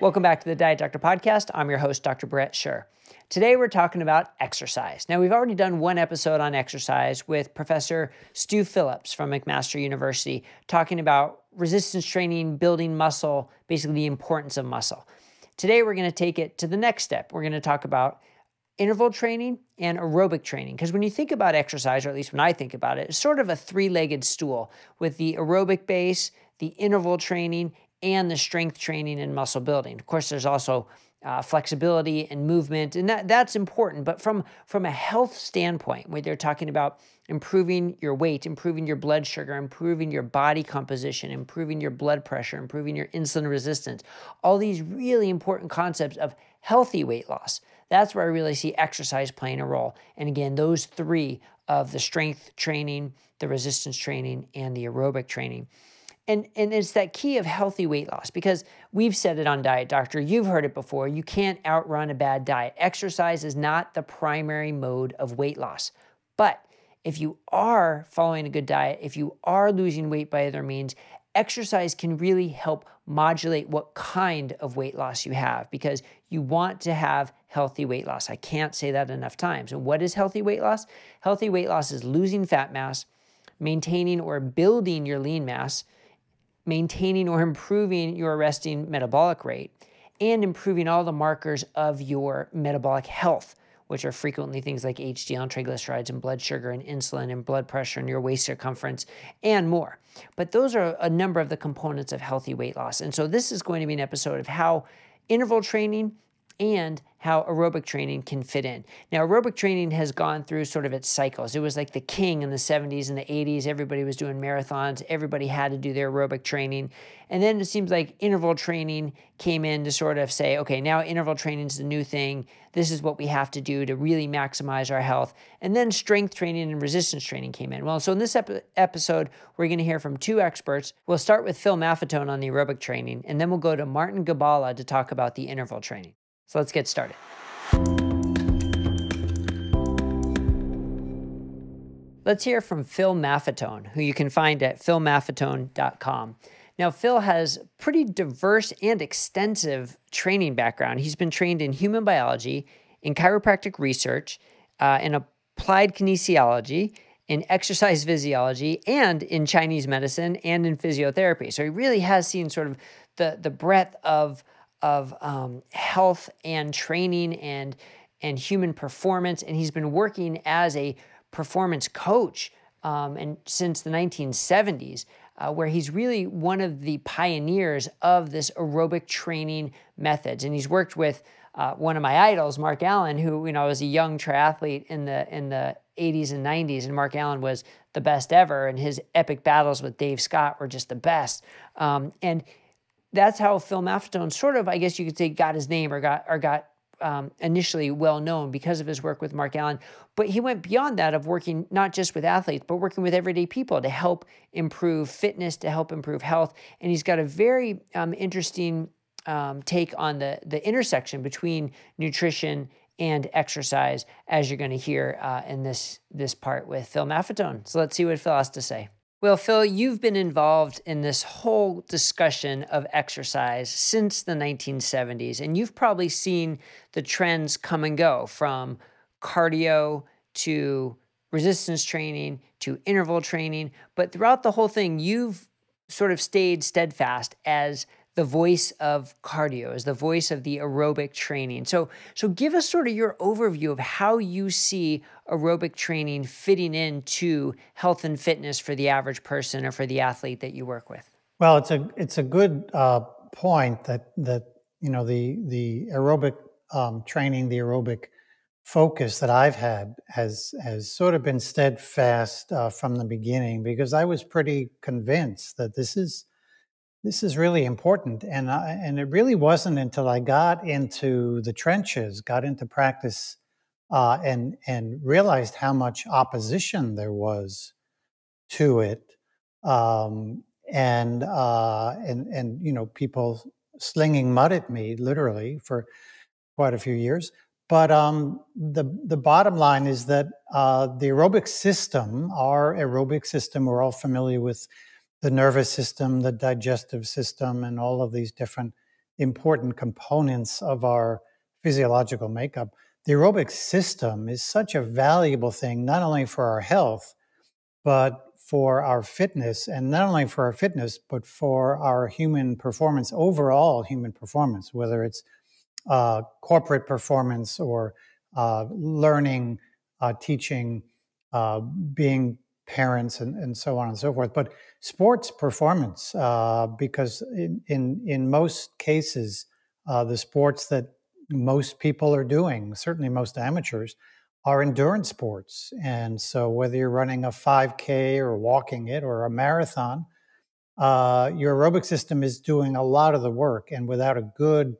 Welcome back to the Diet Doctor Podcast. I'm your host, Dr. Brett Scher. Today we're talking about exercise. Now, we've already done one episode on exercise with Professor Stu Phillips from McMaster University, talking about resistance training, building muscle, basically the importance of muscle. Today we're going to take it to the next step. We're going to talk about interval training and aerobic training. Because when you think about exercise, or at least when I think about it, it's sort of a three legged stool with the aerobic base, the interval training, and the strength training and muscle building. Of course, there's also uh, flexibility and movement, and that, that's important. But from, from a health standpoint, where they're talking about improving your weight, improving your blood sugar, improving your body composition, improving your blood pressure, improving your insulin resistance, all these really important concepts of healthy weight loss. That's where I really see exercise playing a role. And again, those three of the strength training, the resistance training, and the aerobic training and and it's that key of healthy weight loss because we've said it on diet doctor. You've heard it before. You can't outrun a bad diet. Exercise is not the primary mode of weight loss. But if you are following a good diet if you are losing weight by other means exercise can really help modulate what kind of weight loss you have because you want to have healthy weight loss. I can't say that enough times. And what is healthy weight loss? Healthy weight loss is losing fat mass maintaining or building your lean mass maintaining or improving your resting metabolic rate, and improving all the markers of your metabolic health, which are frequently things like HDL and triglycerides and blood sugar and insulin and blood pressure and your waist circumference and more. But those are a number of the components of healthy weight loss. And so this is going to be an episode of how interval training and how aerobic training can fit in. Now, aerobic training has gone through sort of its cycles. It was like the king in the 70s and the 80s. Everybody was doing marathons, everybody had to do their aerobic training. And then it seems like interval training came in to sort of say, okay, now interval training is the new thing. This is what we have to do to really maximize our health. And then strength training and resistance training came in. Well, so in this ep- episode, we're going to hear from two experts. We'll start with Phil Maffetone on the aerobic training, and then we'll go to Martin Gibala to talk about the interval training. So let's get started. Let's hear from Phil Maffetone, who you can find at philmaffetone.com. Now, Phil has pretty diverse and extensive training background. He's been trained in human biology, in chiropractic research, uh, in applied kinesiology, in exercise physiology, and in Chinese medicine and in physiotherapy. So he really has seen sort of the, the breadth of of um, health and training and and human performance, and he's been working as a performance coach um, and since the 1970s, uh, where he's really one of the pioneers of this aerobic training methods, and he's worked with. Uh, one of my idols, Mark Allen, who you know was a young triathlete in the in the 80s and 90s, and Mark Allen was the best ever, and his epic battles with Dave Scott were just the best. Um, and that's how Phil Maffetone sort of, I guess you could say, got his name or got or got um, initially well known because of his work with Mark Allen. But he went beyond that of working not just with athletes, but working with everyday people to help improve fitness, to help improve health. And he's got a very um, interesting um, take on the the intersection between nutrition and exercise, as you're going to hear uh, in this this part with Phil Maffetone. So let's see what Phil has to say. Well, Phil, you've been involved in this whole discussion of exercise since the 1970s, and you've probably seen the trends come and go from cardio to resistance training to interval training. But throughout the whole thing, you've sort of stayed steadfast as the voice of cardio, as the voice of the aerobic training. So, so give us sort of your overview of how you see aerobic training fitting into health and fitness for the average person or for the athlete that you work with. Well, it's a it's a good uh, point that that you know the the aerobic um, training, the aerobic focus that I've had has has sort of been steadfast uh, from the beginning because I was pretty convinced that this is this is really important, and I, and it really wasn't until I got into the trenches, got into practice, uh, and and realized how much opposition there was to it, um, and uh, and and you know people slinging mud at me literally for quite a few years. But um, the the bottom line is that uh, the aerobic system, our aerobic system, we're all familiar with the nervous system, the digestive system, and all of these different important components of our physiological makeup. The aerobic system is such a valuable thing, not only for our health, but for our fitness, and not only for our fitness, but for our human performance, overall human performance, whether it's uh, corporate performance or uh, learning, uh, teaching, uh, being parents, and, and so on and so forth. But sports performance, uh, because in, in, in most cases, uh, the sports that most people are doing, certainly most amateurs, are endurance sports. And so, whether you're running a 5K or walking it or a marathon, uh, your aerobic system is doing a lot of the work. And without a good,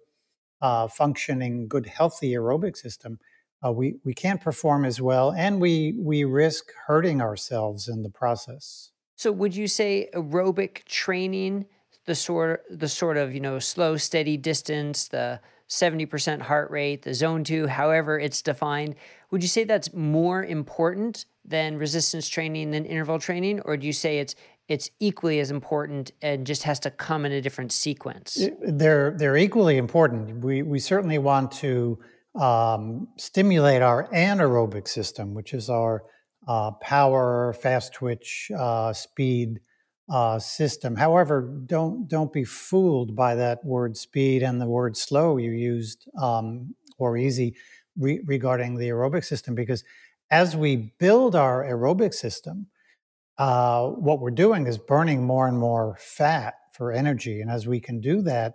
uh, functioning, good, healthy aerobic system, uh, we, we can't perform as well. And we, we risk hurting ourselves in the process. So, would you say aerobic training, the sort, the sort of you know slow, steady distance, the 70% heart rate, the zone two, however it's defined. Would you say that's more important than resistance training than interval training? Or do you say it's it's equally as important and just has to come in a different sequence? They're they're equally important. We we certainly want to um, stimulate our anaerobic system, which is our uh, power, fast twitch, uh, speed, uh, system. However, don't don't be fooled by that word speed and the word slow you used um, or easy re- regarding the aerobic system, because as we build our aerobic system, uh, what we're doing is burning more and more fat for energy, and as we can do that,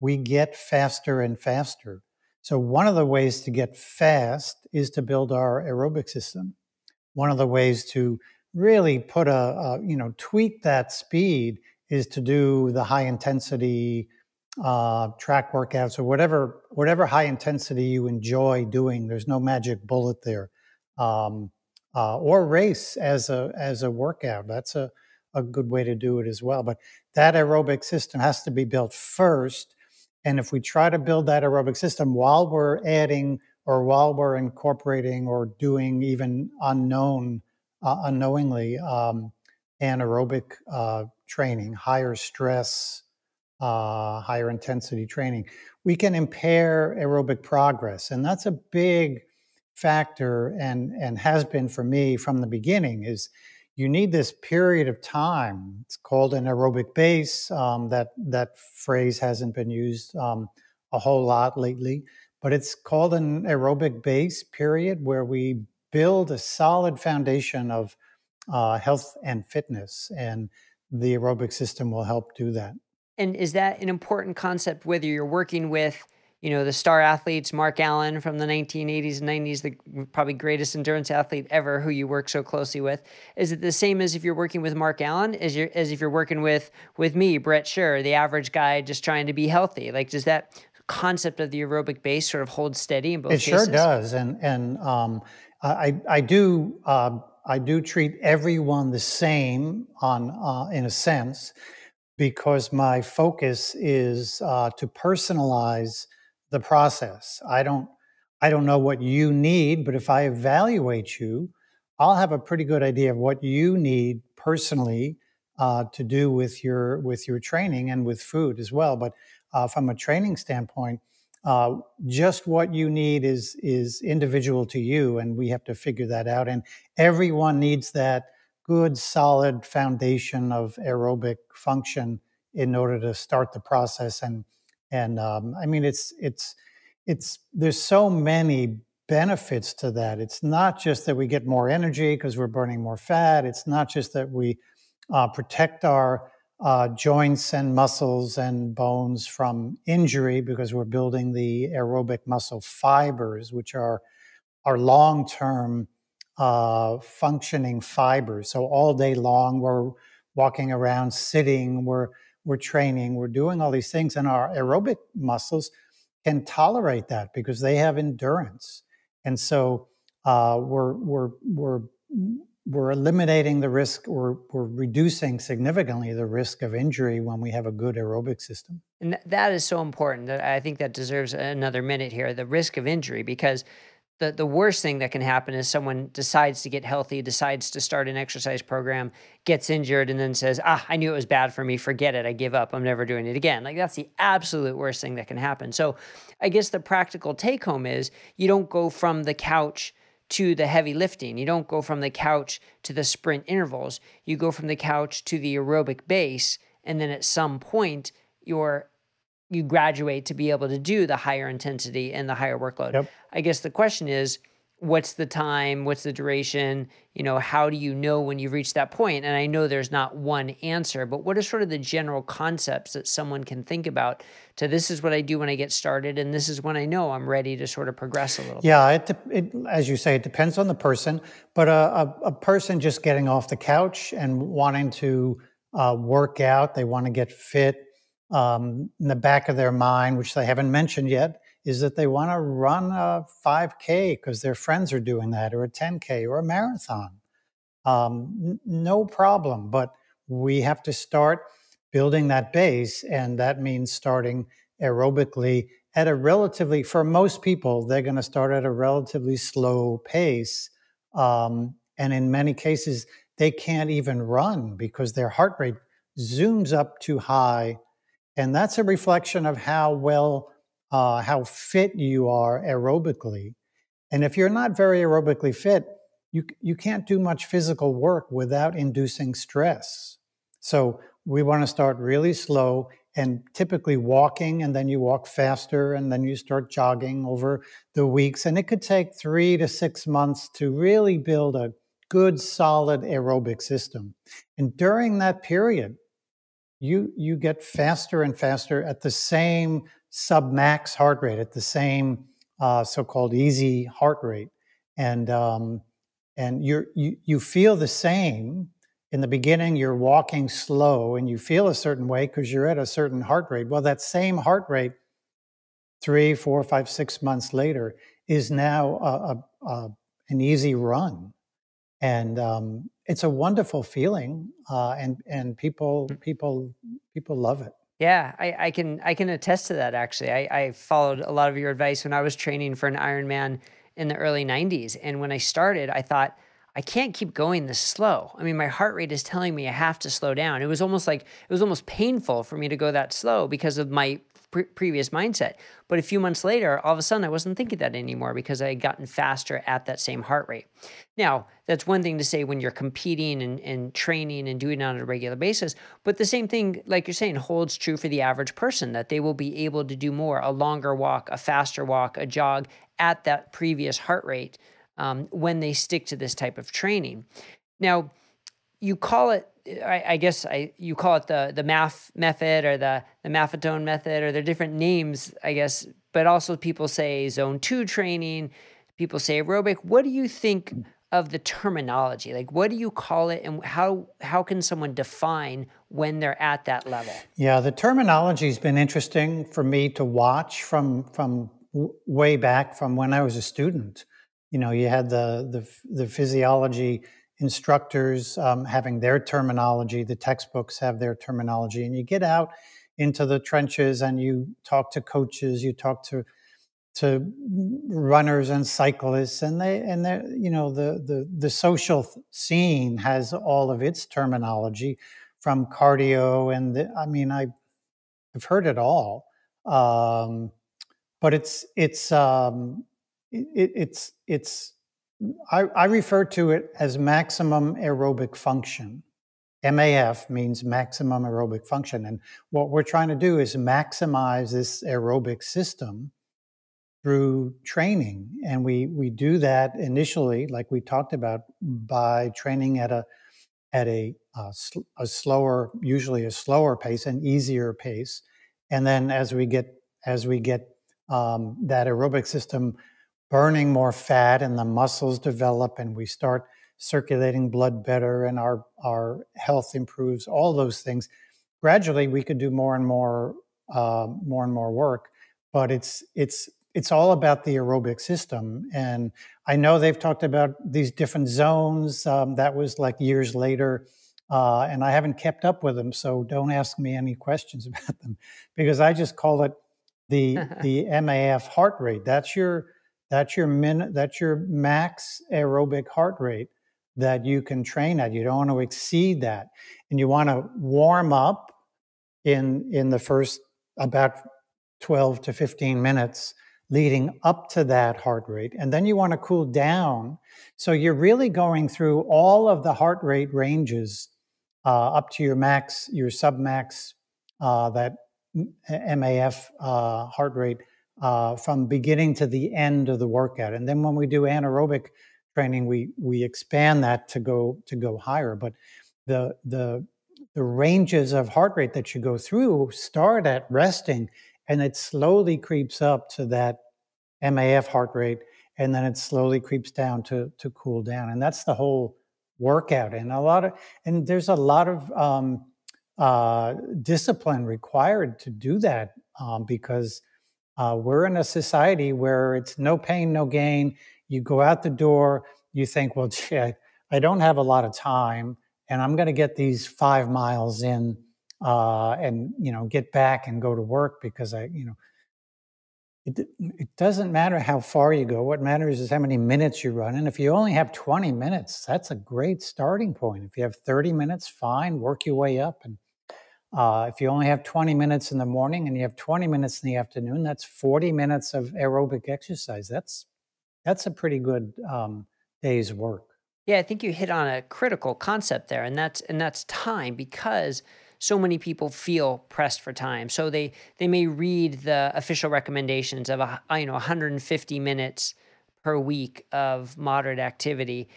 we get faster and faster. So one of the ways to get fast is to build our aerobic system. One of the ways to really put a, a, you know tweak that speed is to do the high intensity uh, track workouts or whatever whatever high intensity you enjoy doing. There's no magic bullet there, um, uh, or race as a as a workout. That's a a good way to do it as well. But that aerobic system has to be built first. And if we try to build that aerobic system while we're adding or while we're incorporating or doing even unknown uh, unknowingly um, anaerobic uh, training, higher stress, uh, higher intensity training, we can impair aerobic progress. And that's a big factor and, and has been for me from the beginning is you need this period of time. It's called an aerobic base. Um, that, that phrase hasn't been used um, a whole lot lately, but it's called an aerobic base period where we build a solid foundation of uh, health and fitness, and the aerobic system will help do that. And is that an important concept whether you're working with, you know, the star athletes, Mark Allen from the 1980s and 90s, the probably greatest endurance athlete ever who you work so closely with? Is it the same as if you're working with Mark Allen as you as if you're working with with me, Brett Scher, the average guy just trying to be healthy? Like does that concept of the aerobic base sort of hold steady in both it cases? sure does. And and um, I, I do uh, I do treat everyone the same on uh, in a sense because my focus is uh, to personalize the process. I don't I don't know what you need, but if I evaluate you, I'll have a pretty good idea of what you need personally uh, to do with your with your training and with food as well. But uh, from a training standpoint, uh, just what you need is is individual to you, and we have to figure that out. And everyone needs that good, solid foundation of aerobic function in order to start the process. And and um, I mean, it's it's it's there's so many benefits to that. It's not just that we get more energy because we're burning more fat. It's not just that we uh, protect our uh, joints and muscles and bones from injury because we're building the aerobic muscle fibers, which are are long term uh, functioning fibers. So all day long we're walking around, sitting, we're we're training, we're doing all these things, and our aerobic muscles can tolerate that because they have endurance, and so uh, we're we're we're we're eliminating the risk or we're reducing significantly the risk of injury when we have a good aerobic system. And that is so important that I think that deserves another minute here the risk of injury because the, the worst thing that can happen is someone decides to get healthy, decides to start an exercise program, gets injured, and then says, Ah, I knew it was bad for me. Forget it. I give up. I'm never doing it again. Like that's the absolute worst thing that can happen. So I guess the practical take home is you don't go from the couch to the heavy lifting. You don't go from the couch to the sprint intervals. You go from the couch to the aerobic base. And then at some point, you're you graduate to be able to do the higher intensity and the higher workload. Yep. I guess the question is what's the time, what's the duration, you know, how do you know when you've reached that point? And I know there's not one answer, but what are sort of the general concepts that someone can think about to this is what I do when I get started and this is when I know I'm ready to sort of progress a little bit? yeah, it, it, as you say, it depends on the person, but a, a, a person just getting off the couch and wanting to uh, work out, they want to get fit, um, in the back of their mind, which they haven't mentioned yet, is that they want to run a 5K because their friends are doing that, or a 10K, or a marathon. Um, no problem. But we have to start building that base, and that means starting aerobically at a relatively, for most people, they're going to start at a relatively slow pace. Um, and in many cases, they can't even run because their heart rate zooms up too high and that's a reflection of how well, uh, how fit you are aerobically. And if you're not very aerobically fit, you, you can't do much physical work without inducing stress. So we want to start really slow and typically walking, and then you walk faster, and then you start jogging over the weeks. And it could take three to six months to really build a good, solid aerobic system. And during that period, you you get faster and faster at the same submax heart rate, at the same uh, so-called easy heart rate, and um, and you you you feel the same. In the beginning, you're walking slow and you feel a certain way because you're at a certain heart rate. Well, that same heart rate, three, four, five, six months later, is now a, a, a, an easy run and um, it's a wonderful feeling, uh, and and people mm. people people love it. Yeah, I, I, can I can attest to that. Actually, I, I followed a lot of your advice when I was training for an Ironman in the early '90s, and when I started, I thought. I can't keep going this slow. I mean, my heart rate is telling me I have to slow down. It was almost like it was almost painful for me to go that slow because of my pre- previous mindset. But a few months later, all of a sudden, I wasn't thinking that anymore because I had gotten faster at that same heart rate. Now, that's one thing to say when you're competing and, and training and doing it on a regular basis. But the same thing, like you're saying, holds true for the average person that they will be able to do more a longer walk, a faster walk, a jog at that previous heart rate um, when they stick to this type of training. Now, you call it I, I, guess I you call it the the MAF method or the the maffetone method or they're different names I guess but also people say zone 2 training people say aerobic. What do you think of the terminology? Like what do you call it and how how can someone define when they're at that level? Yeah the terminology has been interesting for me to watch from from way back from when I was a student. You know you had the the the physiology instructors um, having their terminology, the textbooks have their terminology, and you get out into the trenches and you talk to coaches, you talk to to runners and cyclists, and they and they you know the the the social scene has all of its terminology from cardio and the, I mean I I've heard it all, um, but it's it's um, it, it's it's I, I refer to it as maximum aerobic function. MAF means maximum aerobic function. And what we're trying to do is maximize this aerobic system through training. And we, we do that initially, like we talked about, by training at a at a, a, a slower, usually a slower pace, an easier pace. And then as we get as we get um, that aerobic system burning more fat and the muscles develop and we start circulating blood better and our our health improves all those things gradually we could do more and more uh, more and more work. But it's it's it's all about the aerobic system. And i know they've talked about these different zones um, that was like years later uh, and i haven't kept up with them so don't ask me any questions about them because i just call it the the maf heart rate. That's your That's your min. That's your max aerobic heart rate that you can train at. You don't want to exceed that, and you want to warm up in in the first about 12 to 15 minutes leading up to that heart rate. And then you want to cool down. So you're really going through all of the heart rate ranges uh, up to your max, your submax, uh, that MAF uh, heart rate uh, from beginning to the end of the workout. And then when we do anaerobic training, we we expand that to go to go higher. But the the the ranges of heart rate that you go through start at resting and it slowly creeps up to that MAF heart rate, and then it slowly creeps down to to cool down, and that's the whole workout. And a lot of and there's a lot of um, uh, discipline required to do that um, because uh, we're in a society where it's no pain, no gain. You go out the door, you think, well, gee, I, I don't have a lot of time, and I'm going to get these five miles in uh, and you know get back and go to work because I you know it, it doesn't matter how far you go. What matters is how many minutes you run. And if you only have 20 minutes, that's a great starting point. If you have 30 minutes, fine, work your way up. And uh, if you only have 20 minutes in the morning and you have 20 minutes in the afternoon, that's 40 minutes of aerobic exercise. That's that's a pretty good um, day's work. Yeah, I think you hit on a critical concept there, and that's and that's time because so many people feel pressed for time. So they they may read the official recommendations of a, you know 150 minutes per week of moderate activity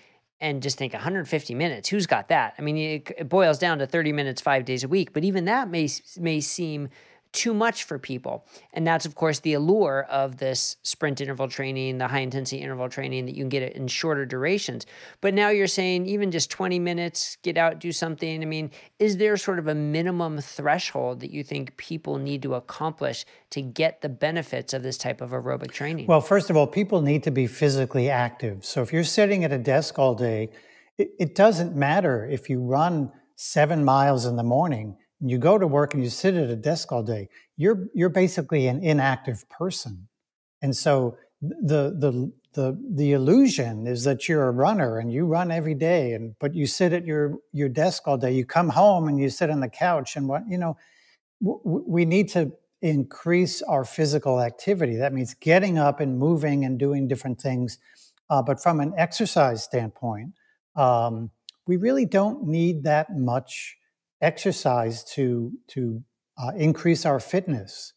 and just think 150 minutes who's got that? I mean it, it, boils down to 30 minutes 5 days a week but even that may may seem too much for people. And that's, of course, the allure of this sprint interval training, the high intensity interval training that you can get it in shorter durations. But now you're saying even just 20 minutes, get out, do something. I mean, is there sort of a minimum threshold that you think people need to accomplish to get the benefits of this type of aerobic training? Well, first of all, people need to be physically active. So if you're sitting at a desk all day, it, it doesn't matter if you run seven miles in the morning you go to work and you sit at a desk all day, you're you're basically an inactive person. And so the the the the illusion is that you're a runner and you run every day and but you sit at your your desk all day. You come home and you sit on the couch and what you know we need to increase our physical activity. That means getting up and moving and doing different things. Uh, but from an exercise standpoint, um, we really don't need that much exercise to to uh, increase our fitness.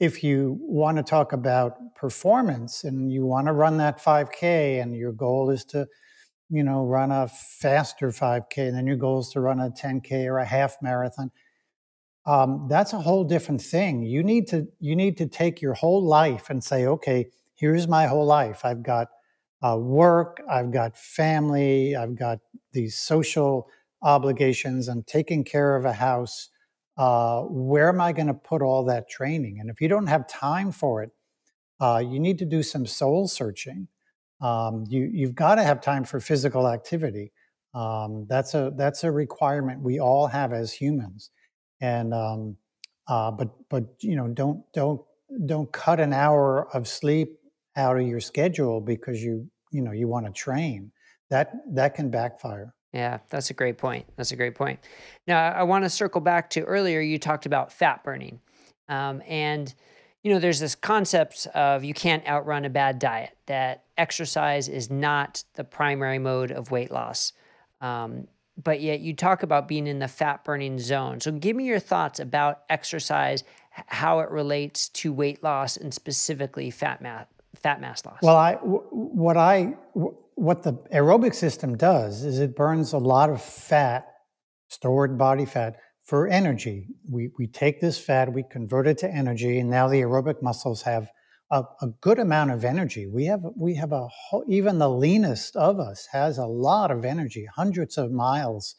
If you want to talk about performance and you want to run that 5K and your goal is to, you know, run a faster 5K and then your goal is to run a 10K or a half marathon, um, that's a whole different thing. You need to you need to take your whole life and say, okay, here's my whole life. I've got uh, work, I've got family, I've got these social obligations. I'm taking care of a house. Uh, where am I going to put all that training? And if you don't have time for it, uh, you need to do some soul searching. Um, you, you've got to have time for physical activity. Um, that's a that's a requirement we all have as humans. And um, uh, but but you know don't don't don't cut an hour of sleep out of your schedule because you you know you want to train. That that can backfire. Yeah, that's a great point. That's a great point. Now, I want to circle back to earlier, you talked about fat burning. Um, and, you know, there's this concept of you can't outrun a bad diet, that exercise is not the primary mode of weight loss. Um, but yet you talk about being in the fat burning zone. So give me your thoughts about exercise, how it relates to weight loss and specifically fat mass, fat mass loss. Well, I, what I, what the aerobic system does is it burns a lot of fat, stored body fat, for energy. We, we take this fat, we convert it to energy, and now the aerobic muscles have a, a good amount of energy. We have we have a whole, even the leanest of us has a lot of energy, hundreds of miles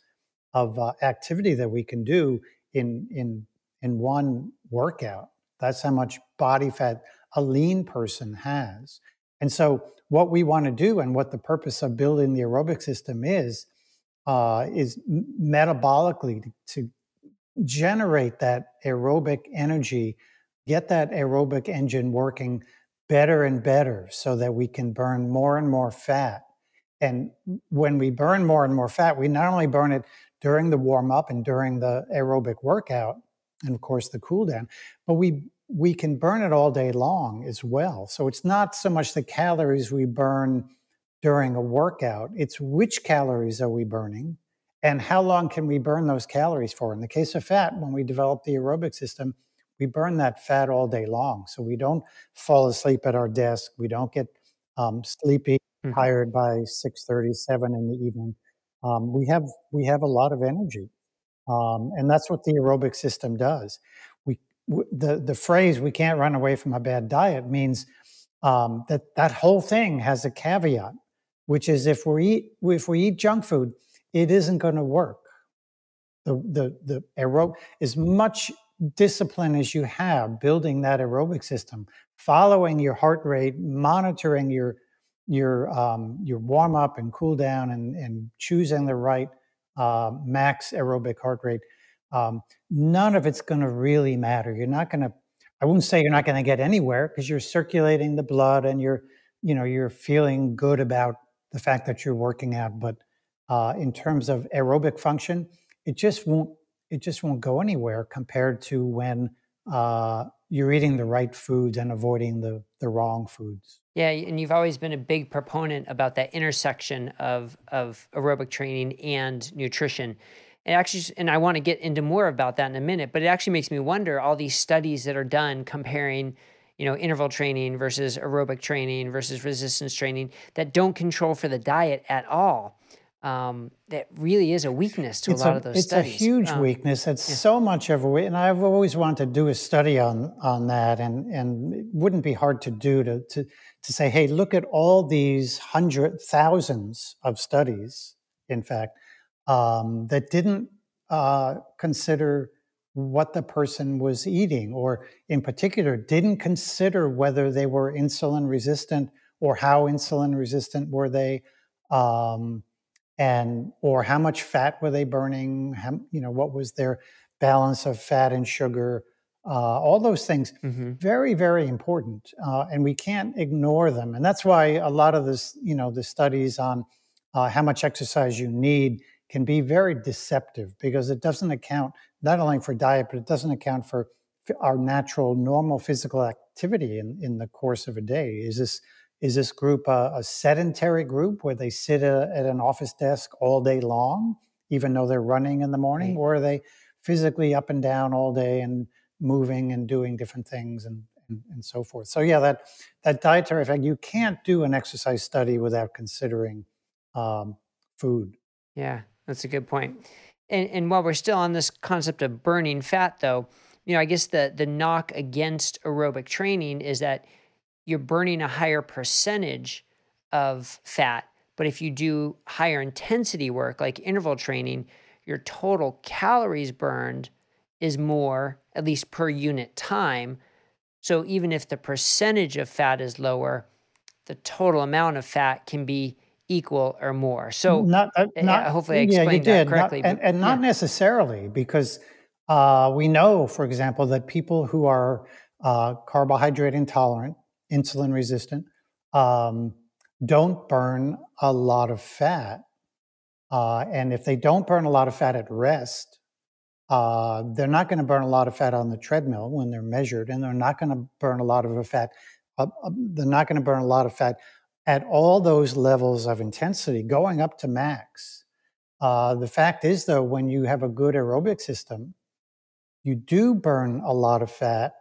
of uh, activity that we can do in in in one workout. That's how much body fat a lean person has. And so what we want to do and what the purpose of building the aerobic system is uh, is metabolically to, to generate that aerobic energy get that aerobic engine working better and better so that we can burn more and more fat. And when we burn more and more fat, we not only burn it during the warm up and during the aerobic workout, and of course the cool down, but we we can burn it all day long as well. So it's not so much the calories we burn during a workout, it's which calories are we burning and how long can we burn those calories for. In the case of fat, when we develop the aerobic system, we burn that fat all day long. So we don't fall asleep at our desk. We don't get um, sleepy, mm-hmm. tired by 6:37 in the evening. Um, we have we have a lot of energy, um, and that's what the aerobic system does. The the phrase "we can't run away from a bad diet" means um, that that whole thing has a caveat, which is if we eat if we eat junk food, it isn't going to work. The the the aerobic as much discipline as you have building that aerobic system, following your heart rate, monitoring your your um, your warm up and cool down, and and choosing the right uh, max aerobic heart rate. Um, none of it's going to really matter. You're not going to. I wouldn't say you're not going to get anywhere because you're circulating the blood and you're you know you're feeling good about the fact that you're working out. But uh, in terms of aerobic function, it just won't it just won't go anywhere compared to when uh, you're eating the right foods and avoiding the the wrong foods. Yeah, and you've always been a big proponent about that intersection of of aerobic training and nutrition. And actually, and I want to get into more about that in a minute, but it actually makes me wonder all these studies that are done comparing, you know, interval training versus aerobic training versus resistance training that don't control for the diet at all um, that really is a weakness to it's a lot a, of those it's studies. It's a huge um, weakness. It's yeah. so much of a and I've always wanted to do a study on on that, and and it wouldn't be hard to do to to to say, hey, look at all these hundred thousands of studies, in fact, um, that didn't uh, consider what the person was eating, or in particular, didn't consider whether they were insulin resistant or how insulin resistant were they. Um, and or how much fat were they burning how, you know what was their balance of fat and sugar uh, all those things mm-hmm. very very important uh, and we can't ignore them and that's why a lot of this you know the studies on uh, how much exercise you need can be very deceptive because it doesn't account not only for diet but it doesn't account for our natural normal physical activity in, in the course of a day is this is this group a, a sedentary group where they sit a, at an office desk all day long, even though they're running in the morning, or are they physically up and down all day and moving and doing different things and, and, and so forth? So yeah, that that dietary effect. You can't do an exercise study without considering um, food. Yeah, that's a good point. And, and while we're still on this concept of burning fat, though, you know, I guess the the knock against aerobic training is that you're burning a higher percentage of fat. But if you do higher intensity work like interval training, your total calories burned is more, at least per unit time. So even if the percentage of fat is lower, the total amount of fat can be equal or more. So not, uh, eh, not hopefully I explained yeah, that correctly. Not, and, and, not yeah. necessarily because uh, we know, for example, that people who are uh, carbohydrate intolerant insulin resistant, um, don't burn a lot of fat. Uh, and if they don't burn a lot of fat at rest, uh, they're not going to burn a lot of fat on the treadmill when they're measured, and they're not going to burn a lot of fat. Uh, they're not going to burn a lot of fat at all those levels of intensity, going up to max. Uh, the fact is, though, when you have a good aerobic system, you do burn a lot of fat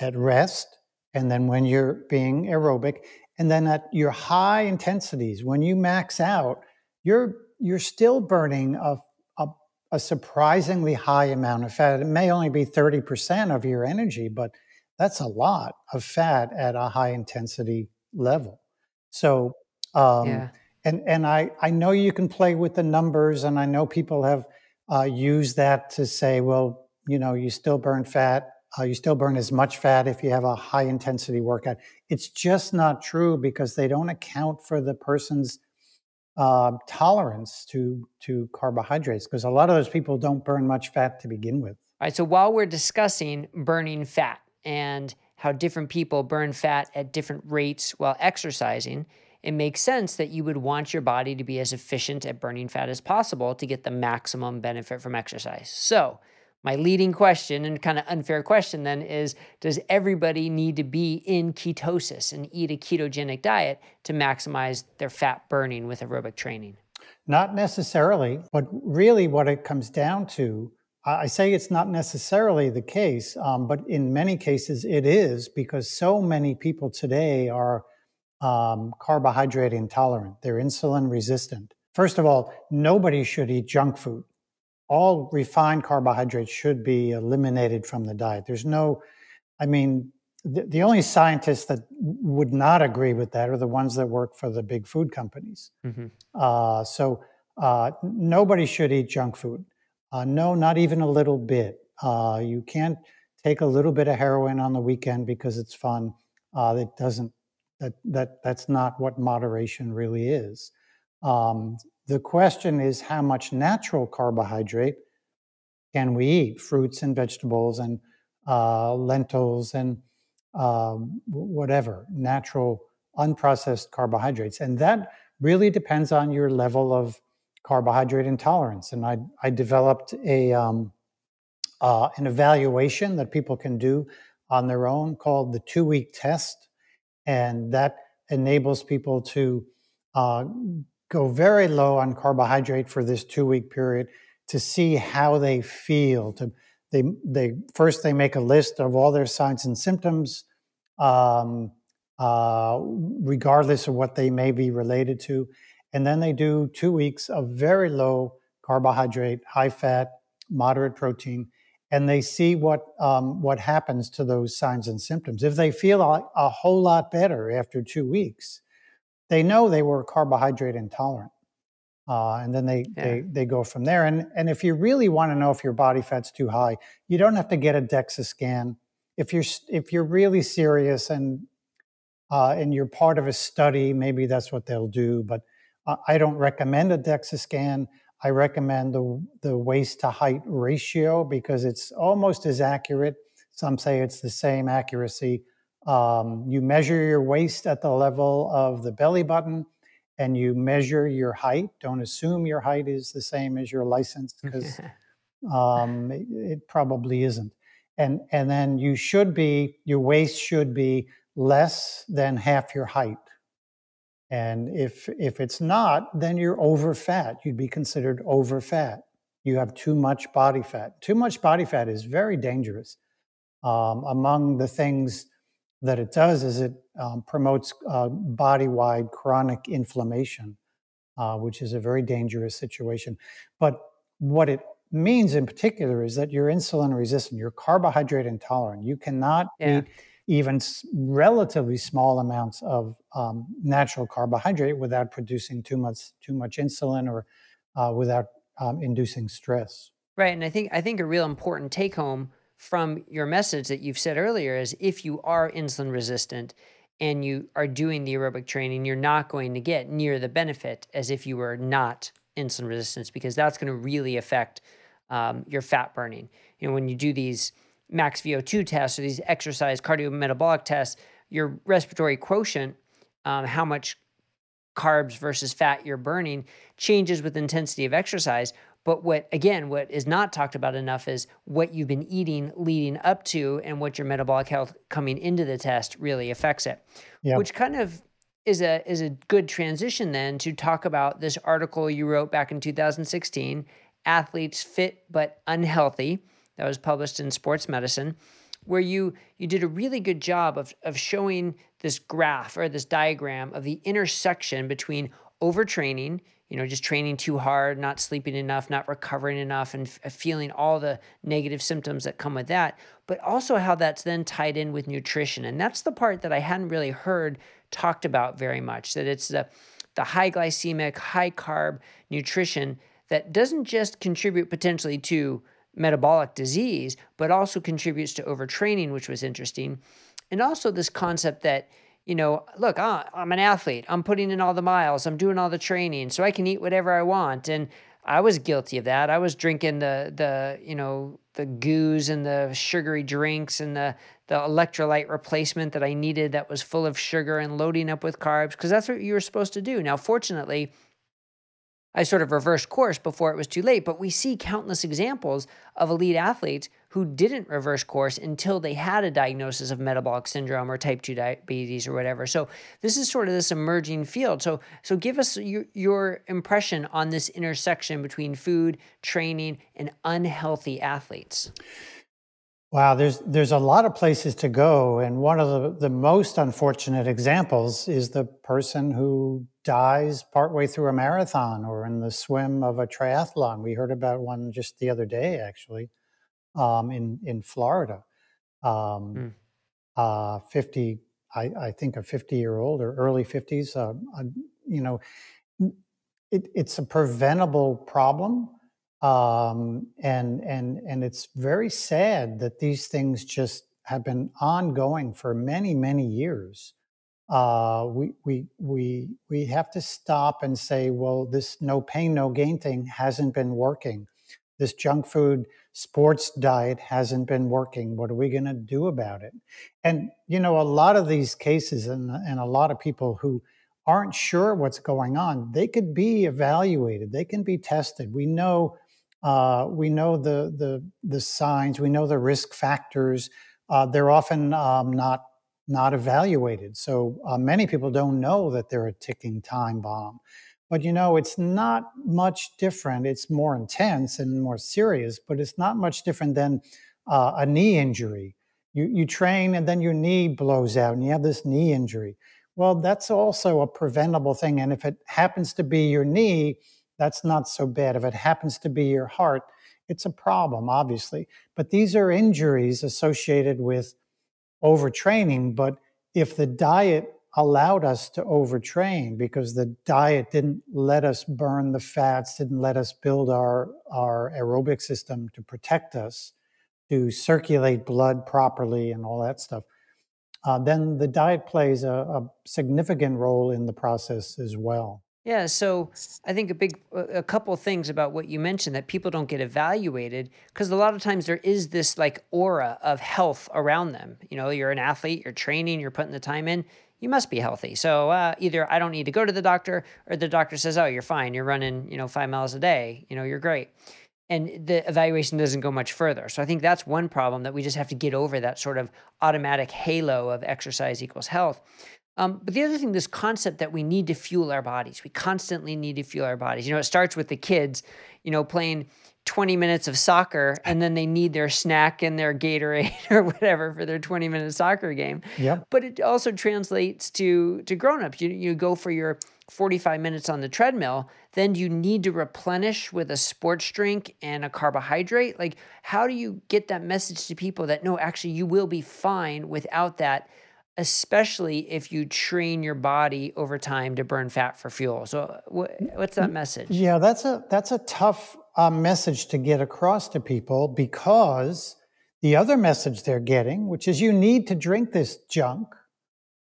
at rest and then when you're being aerobic and then at your high intensities when you max out you're you're still burning a, a, a, surprisingly high amount of fat it may only be 30% of your energy but that's a lot of fat at a high intensity level so um, yeah. and and I, I know you can play with the numbers and i know people have uh, used that to say well you know you still burn fat uh, you still burn as much fat if you have a high intensity workout. It's just not true because they don't account for the person's uh, tolerance to to carbohydrates because a lot of those people don't burn much fat to begin with. All right. So while we're discussing burning fat and how different people burn fat at different rates while exercising, it makes sense that you would want your body to be as efficient at burning fat as possible to get the maximum benefit from exercise. So, my leading question and kind of unfair question then is Does everybody need to be in ketosis and eat a ketogenic diet to maximize their fat burning with aerobic training? Not necessarily, but really what it comes down to I say it's not necessarily the case, um, but in many cases it is because so many people today are um, carbohydrate intolerant. They're insulin resistant. First of all, nobody should eat junk food. All refined carbohydrates should be eliminated from the diet. There's no, I mean, the, the only scientists that would not agree with that are the ones that work for the big food companies. Mm-hmm. Uh, so uh, nobody should eat junk food. Uh, no, not even a little bit. Uh, you can't take a little bit of heroin on the weekend because it's fun. Uh, it doesn't. That that that's not what moderation really is. Um, the question is how much natural carbohydrate can we eat? Fruits and vegetables and uh, lentils and um, whatever natural unprocessed carbohydrates, and that really depends on your level of carbohydrate intolerance. And I, I developed a, um, uh, an evaluation that people can do on their own called the two week test. And that enables people to uh, go very low on carbohydrate for this two week period to see how they feel. To they they first they make a list of all their signs and symptoms, um, uh, regardless of what they may be related to, and then they do two weeks of very low carbohydrate, high fat, moderate protein, and they see what um, what happens to those signs and symptoms. If they feel a, a, whole lot better after two weeks, they know they were carbohydrate intolerant, uh, and then they, yeah. they they go from there. And and if you really want to know if your body fat's too high, you don't have to get a DEXA scan. If you're if you're really serious and uh, and you're part of a study, maybe that's what they'll do. But I don't recommend a DEXA scan. I recommend the, the waist to height ratio because it's almost as accurate. Some say it's the same accuracy. Um, you measure your waist at the level of the belly button and you measure your height. Don't assume your height is the same as your license because um, it, it probably isn't. And, and then you should be, your waist should be less than half your height. And if if it's not, then you're over fat. You'd be considered over fat. You have too much body fat. Too much body fat is very dangerous. Um, among the things that it does is it um, promotes uh, body-wide chronic inflammation, uh, which is a very dangerous situation. But what it means in particular is that you're insulin resistant, you're carbohydrate intolerant. You cannot yeah. eat even relatively small amounts of um, natural carbohydrate without producing too much too much insulin or uh, without um, inducing stress. Right, and I think I think a real important take home from your message that you've said earlier is if you are insulin resistant and you are doing the aerobic training, you're not going to get near the benefit as if you were not insulin resistant because that's going to really affect um, your fat burning. You know, when you do these max VO2 tests or these exercise cardiometabolic tests, your respiratory quotient, um, how much carbs versus fat you're burning, changes with intensity of exercise. But what, again, what is not talked about enough is what you've been eating leading up to and what your metabolic health coming into the test really affects it. Yep. Which kind of is a is a good transition then to talk about this article you wrote back in 2016, athletes fit but unhealthy that was published in Sports Medicine, where you you did a really good job of of showing this graph or this diagram of the intersection between overtraining, you know, just training too hard, not sleeping enough, not recovering enough, and f- feeling all the negative symptoms that come with that, but also how that's then tied in with nutrition. And that's the part that I hadn't really heard talked about very much. That it's the the high glycemic, high carb nutrition that doesn't just contribute potentially to metabolic disease, but also contributes to overtraining, which was interesting. And also this concept that, you know, look, I'm an athlete. I'm putting in all the miles. I'm doing all the training, so I can eat whatever I want. And I was guilty of that. I was drinking the the you know the goos and the sugary drinks and the the electrolyte replacement that I needed that was full of sugar and loading up with carbs because that's what you were supposed to do. Now, fortunately, I sort of reversed course before it was too late. But we see countless examples of elite athletes who didn't reverse course until they had a diagnosis of metabolic syndrome or type 2 diabetes or whatever. So this is sort of this emerging field. So so give us your, your impression on this intersection between food, training, and unhealthy athletes. Wow, there's there's a lot of places to go, and one of the, the most unfortunate examples is the person who dies partway through a marathon or in the swim of a triathlon. We heard about one just the other day, actually, um, in in Florida. Um, mm. uh, Fifty, I, I, think a fifty year old or early fifties. Uh, uh, you know, it, it's a preventable problem um, and and and it's very sad that these things just have been ongoing for many many years. Uh, we we we we have to stop and say, well, this no pain no gain thing hasn't been working. This junk food sports diet hasn't been working. What are we going to do about it? And you know, a lot of these cases and and a lot of people who aren't sure what's going on, they could be evaluated. They can be tested. We know uh, we know the, the, the signs, we know the risk factors. Uh, they're often um, not, not evaluated. So uh, many people don't know that they're a ticking time bomb. But you know, it's not much different. It's more intense and more serious, but it's not much different than uh, a knee injury. You, you train and then your knee blows out and you have this knee injury. Well, that's also a preventable thing. And if it happens to be your knee, that's not so bad. If it happens to be your heart, it's a problem, obviously. But these are injuries associated with overtraining. But if the diet allowed us to overtrain because the diet didn't let us burn the fats, didn't let us build our, our aerobic system to protect us, to circulate blood properly, and all that stuff. Uh, then the diet plays a, a significant role in the process as well. Yeah, so I think a big, a couple things about what you mentioned that people don't get evaluated because a lot of times there is this like aura of health around them. You know, you're an athlete, you're training, you're putting the time in, you must be healthy. So uh, either I don't need to go to the doctor, or the doctor says, "Oh, you're fine. You're running, you know, five miles a day. You know, you're great." And the evaluation doesn't go much further. So I think that's one problem that we just have to get over that sort of automatic halo of exercise equals health. Um, but the other thing, this concept that we need to fuel our bodies, we constantly need to fuel our bodies. You know, it starts with the kids, you know, playing 20 minutes of soccer and then they need their snack and their Gatorade or whatever for their 20 minute soccer game. Yep. But it also translates to to grown-ups. You you go for your 45 minutes on the treadmill, then you need to replenish with a sports drink and a carbohydrate. Like how do you get that message to people that no, actually you will be fine without that especially if you train your body over time to burn fat for fuel. So, what's that message? Yeah, that's a that's a tough uh, message to get across to people because the other message they're getting, which is you need to drink this junk,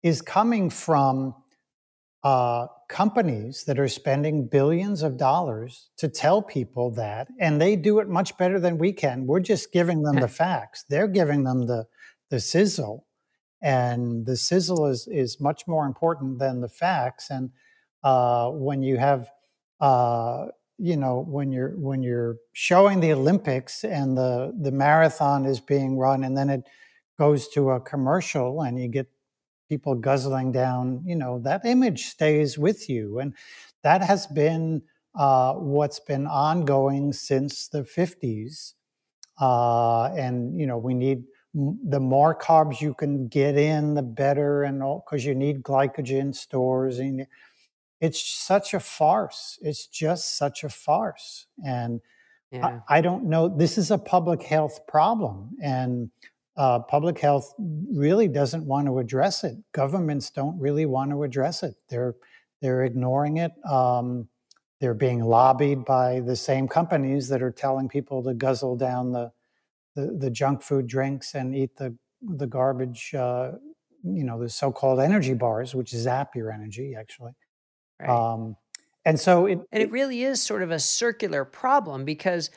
is coming from uh, companies that are spending billions of dollars to tell people that, and they do it much better than we can. We're just giving them the facts. They're giving them the the sizzle and the sizzle is is much more important than the facts. And uh, when you have uh, you know when you're when you're showing the olympics and the the marathon is being run and then it goes to a commercial and you get people guzzling down you know that image stays with you. And that has been uh, what's been ongoing since the 50s uh, and you know we need the more carbs you can get in, the better, and because you need glycogen stores. And it's such a farce. It's just such a farce. And yeah. I, I, don't know. This is a public health problem, and uh, public health really doesn't want to address it. Governments don't really want to address it. They're they're ignoring it. Um, they're being lobbied by the same companies that are telling people to guzzle down the the, the junk food drinks and eat the the garbage, uh, you know, the so-called energy bars, which zap your energy actually. Right. Um, And so it and it really is sort of a circular problem because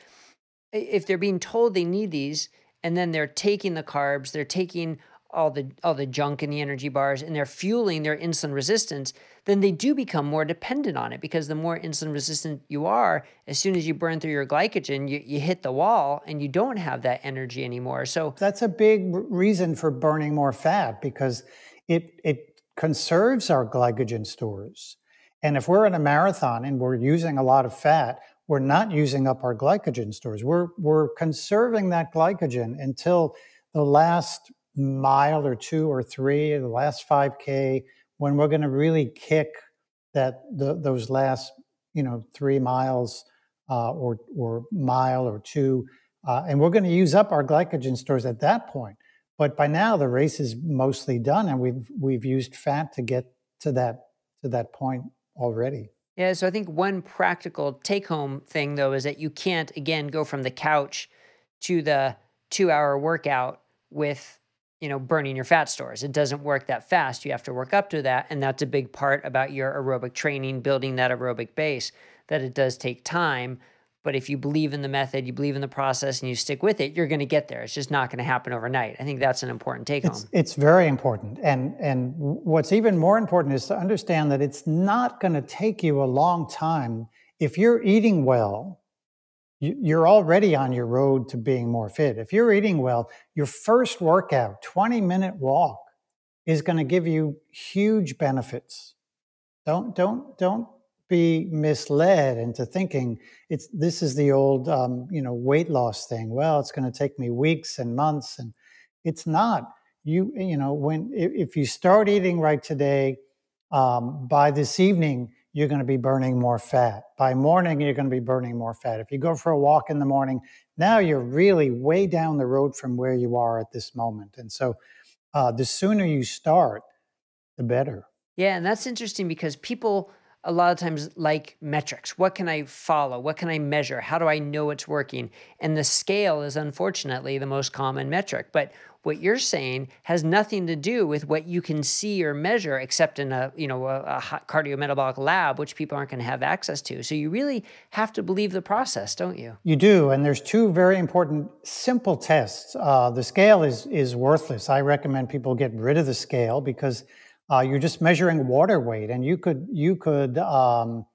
if they're being told they need these and then they're taking the carbs, they're taking all the all the junk in the energy bars and they're fueling their insulin resistance, then they do become more dependent on it because the more insulin resistant you are, as soon as you burn through your glycogen, you, you hit the wall and you don't have that energy anymore. So that's a big reason for burning more fat because it it conserves our glycogen stores. And if we're in a marathon and we're using a lot of fat, we're not using up our glycogen stores. We're we're conserving that glycogen until the last mile or two or three, the last 5K, when we're going to really kick that the, those last, you know, three miles uh, or or mile or two, uh, and we're going to use up our glycogen stores at that point. But by now, the race is mostly done, and we've we've used fat to get to that to that point already. Yeah, so I think one practical take home thing though is that you can't again go from the couch to the 2-hour workout with you know burning your fat stores. It doesn't work that fast. You have to work up to that and that's a big part about your aerobic training, building that aerobic base that it does take time, but if you believe in the method, you believe in the process, and you stick with it, you're going to get there. It's just not going to happen overnight. I think that's an important take it's, home. It's very important. And, and what's even more important is to understand that it's not going to take you a long time. If you're eating well, you're already on your road to being more fit. If you're eating well, your first workout, 20 minute walk, is going to give you huge benefits. Don't, don't, don't be misled into thinking it's this is the old um, you know weight loss thing well it's going to take me weeks and months and it's not you you know when if you start eating right today um, by this evening you're going to be burning more fat. By morning you're going to be burning more fat. If you go for a walk in the morning now you're really way down the road from where you are at this moment. And so uh, the sooner you start the better. Yeah and that's interesting because people a lot of times like metrics. What can I follow? What can I measure? How do I know it's working? And the scale is unfortunately the most common metric. But what you're saying has nothing to do with what you can see or measure except in a you know a, a cardiometabolic lab which people aren't going to have access to so you really have to believe the process don't you you do and there's two very important simple tests uh, the scale is is worthless i recommend people get rid of the scale because uh, you're just measuring water weight, and you could you could um,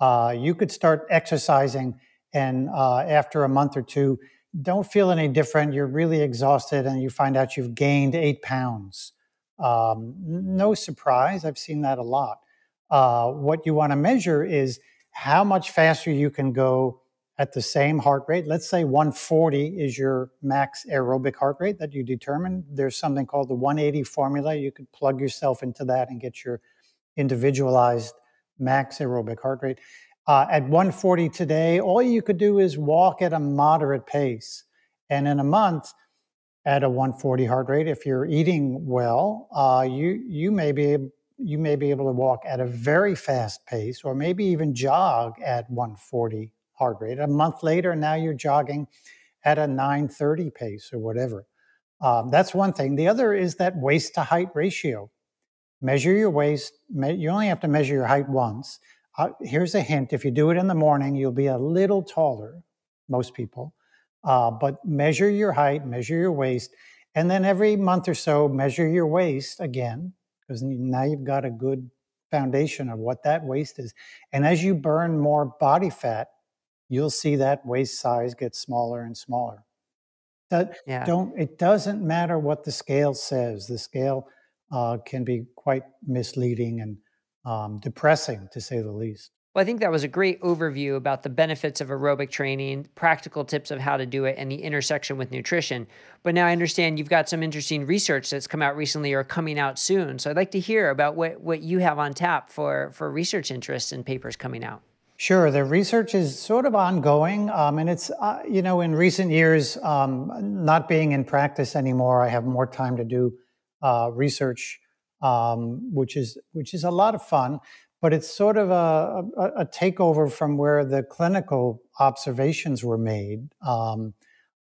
uh, you could start exercising, and uh, after a month or two, don't feel any different. You're really exhausted, and you find out you've gained eight pounds. Um, no surprise, I've seen that a lot. Uh, what you want to measure is how much faster you can go at the same heart rate. Let's say 140 is your max aerobic heart rate that you determine. There's something called the 180 formula. You could plug yourself into that and get your individualized max aerobic heart rate. Uh, at 140 today, all you could do is walk at a moderate pace. And in a month, at a 140 heart rate, if you're eating well, uh, you you may be you may be able to walk at a very fast pace, or maybe even jog at 140 heart rate. A month later, now you're jogging at a 930 pace or whatever. Um, that's one thing. The other is that waist to height ratio. Measure your waist. You only have to measure your height once. Uh, here's a hint if you do it in the morning, you'll be a little taller, most people. Uh, but measure your height, measure your waist, and then every month or so, measure your waist again, because now you've got a good foundation of what that waist is. And as you burn more body fat, you'll see that waist size get smaller and smaller. That yeah. don't it doesn't matter what the scale says. The scale uh, can be quite misleading and um, depressing, to say the least. Well, I think that was a great overview about the benefits of aerobic training, practical tips of how to do it, and the intersection with nutrition. But now I understand you've got some interesting research that's come out recently or coming out soon. So I'd like to hear about what, what you have on tap for, for research interests and papers coming out. Sure, the research is sort of ongoing, um, and it's uh, you know in recent years, um, not being in practice anymore, I have more time to do uh, research, um, which is which is a lot of fun. But it's sort of a, a, a takeover from where the clinical observations were made. Um,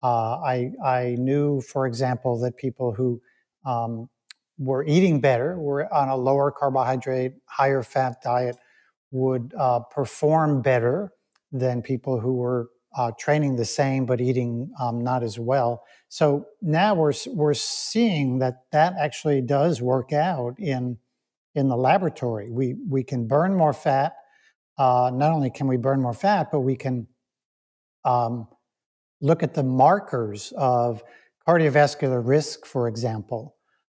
uh, I I knew, for example, that people who um, were eating better were on a lower carbohydrate, higher fat diet would uh, perform better than people who were uh, training the same but eating um, not as well. So now we're we're seeing that that actually does work out in in the laboratory. We we can burn more fat. Uh, not only can we burn more fat, but we can um, look at the markers of cardiovascular risk, for example,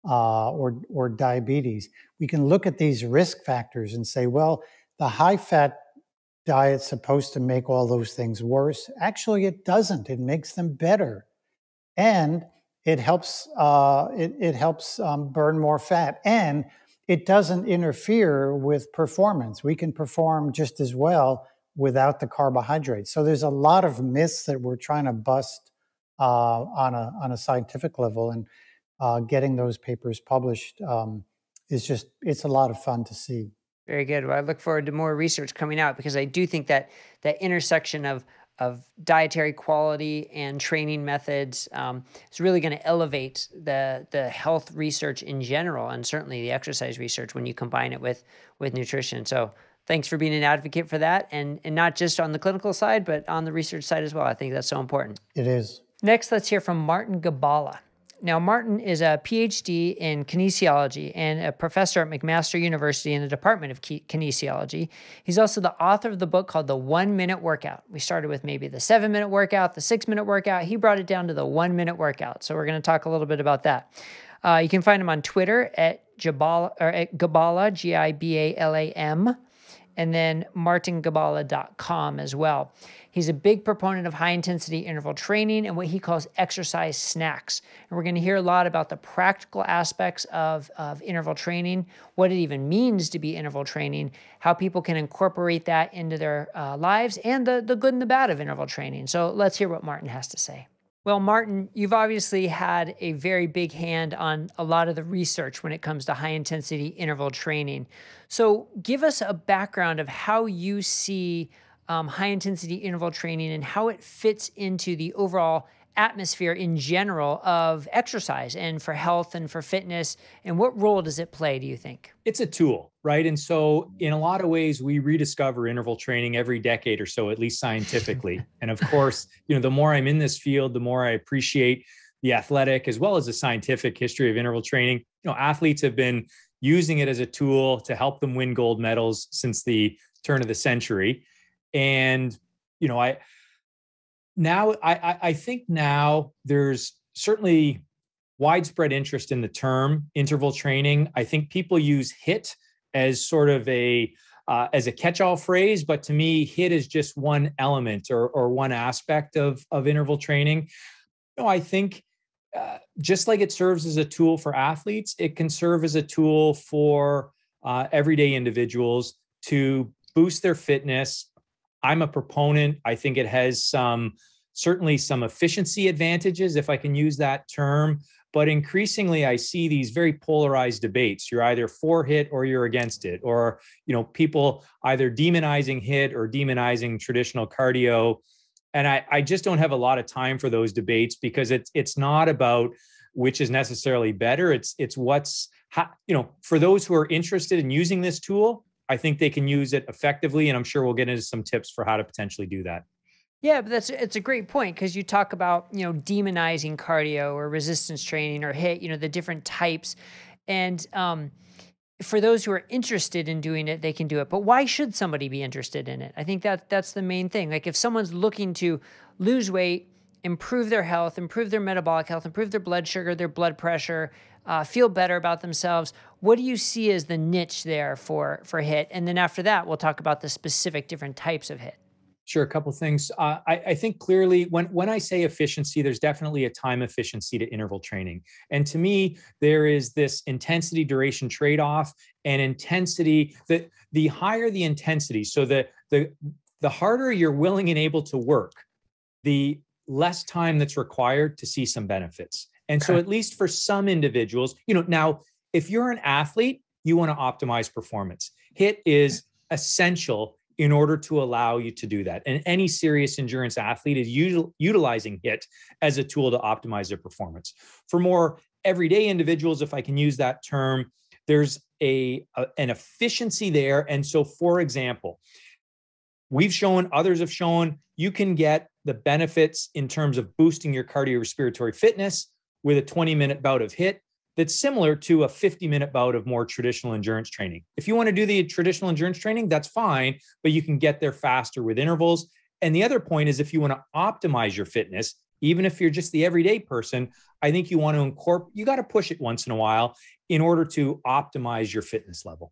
uh, or or diabetes. We can look at these risk factors and say, well, the high fat diet's supposed to make all those things worse. Actually, it doesn't. It makes them better, and it helps. Uh, it, it helps um, burn more fat, and it doesn't interfere with performance. We can perform just as well without the carbohydrates. So there's a lot of myths that we're trying to bust uh, on a on a scientific level, and uh, getting those papers published um, is just it's a lot of fun to see. Very good. Well, I look forward to more research coming out because I do think that that intersection of of dietary quality and training methods um, is really going to elevate the the health research in general, and certainly the exercise research when you combine it with with nutrition. So thanks for being an advocate for that, and and not just on the clinical side, but on the research side as well. I think that's so important. It is. Next, let's hear from Martin Gibala. Now, Martin is a PhD in kinesiology and a professor at McMaster University in the Department of Kinesiology. He's also the author of the book called The One Minute Workout. We started with maybe the seven minute workout, the six minute workout. He brought it down to the one minute workout. So, we're going to talk a little bit about that. Uh, you can find him on Twitter at Gibala, or at Gibala, G I B A L A M, and then martingibala.com as well. He's a big proponent of high intensity interval training and what he calls exercise snacks. And we're going to hear a lot about the practical aspects of, of interval training, what it even means to be interval training, how people can incorporate that into their uh, lives, and the, the good and the bad of interval training. So let's hear what Martin has to say. Well, Martin, you've obviously had a very big hand on a lot of the research when it comes to high intensity interval training. So, give us a background of how you see um, high intensity interval training and how it fits into the overall atmosphere in general of exercise and for health and for fitness and what role does it play do you think? It's a tool right? And so mm-hmm. in a lot of ways we rediscover interval training every decade or so at least scientifically. And of course you know the more i'm in this field the more i appreciate the athletic as well as the scientific history of interval training. You know athletes have been using it as a tool to help them win gold medals since the turn of the century. And you know i now i i think now there's certainly widespread interest in the term interval training. I think people use HIIT as sort of a uh, as a catch-all phrase but to me HIIT is just one element or, or one aspect of of interval training. No i think uh, just like it serves as a tool for athletes it can serve as a tool for uh, everyday individuals to boost their fitness. I'm a proponent. I think it has some certainly some efficiency advantages, if I can use that term. But increasingly, I see these very polarized debates. You're either for HIT or you're against it, or you know, people either demonizing HIT or demonizing traditional cardio. And I, I just don't have a lot of time for those debates because it's it's not about which is necessarily better. It's it's what's you know for those who are interested in using this tool I think they can use it effectively, and I'm sure we'll get into some tips for how to potentially do that. Yeah, but that's it's a great point because you talk about you know demonizing cardio or resistance training or HIIT, you know the different types, and um, for those who are interested in doing it, they can do it. But why should somebody be interested in it? I think that that's the main thing. Like if someone's looking to lose weight, improve their health, improve their metabolic health, improve their blood sugar, their blood pressure, uh, feel better about themselves. What do you see as the niche there for for HIIT? And then after that, we'll talk about the specific different types of HIIT. Sure, a couple of things. Uh, I, I, think clearly when when I say efficiency, there's definitely a time efficiency to interval training, and to me, there is this intensity duration trade off, and intensity that the higher the intensity, so the the the harder you're willing and able to work, the less time that's required to see some benefits. And so, at least for some individuals, you know, now if you're an athlete, you want to optimize performance. HIT is essential in order to allow you to do that. And any serious endurance athlete is util- utilizing HIT as a tool to optimize their performance. For more everyday individuals, if I can use that term, there's a, a, an efficiency there and so for example we've shown others have shown you can get the benefits in terms of boosting your cardiorespiratory fitness with a 20 minute bout of HIIT that's similar to a 50 minute bout of more traditional endurance training. If you want to do the traditional endurance training, that's fine, but you can get there faster with intervals. And the other point is if you want to optimize your fitness, even if you're just the everyday person, I think you want to incorporate, you got to push it once in a while in order to optimize your fitness level.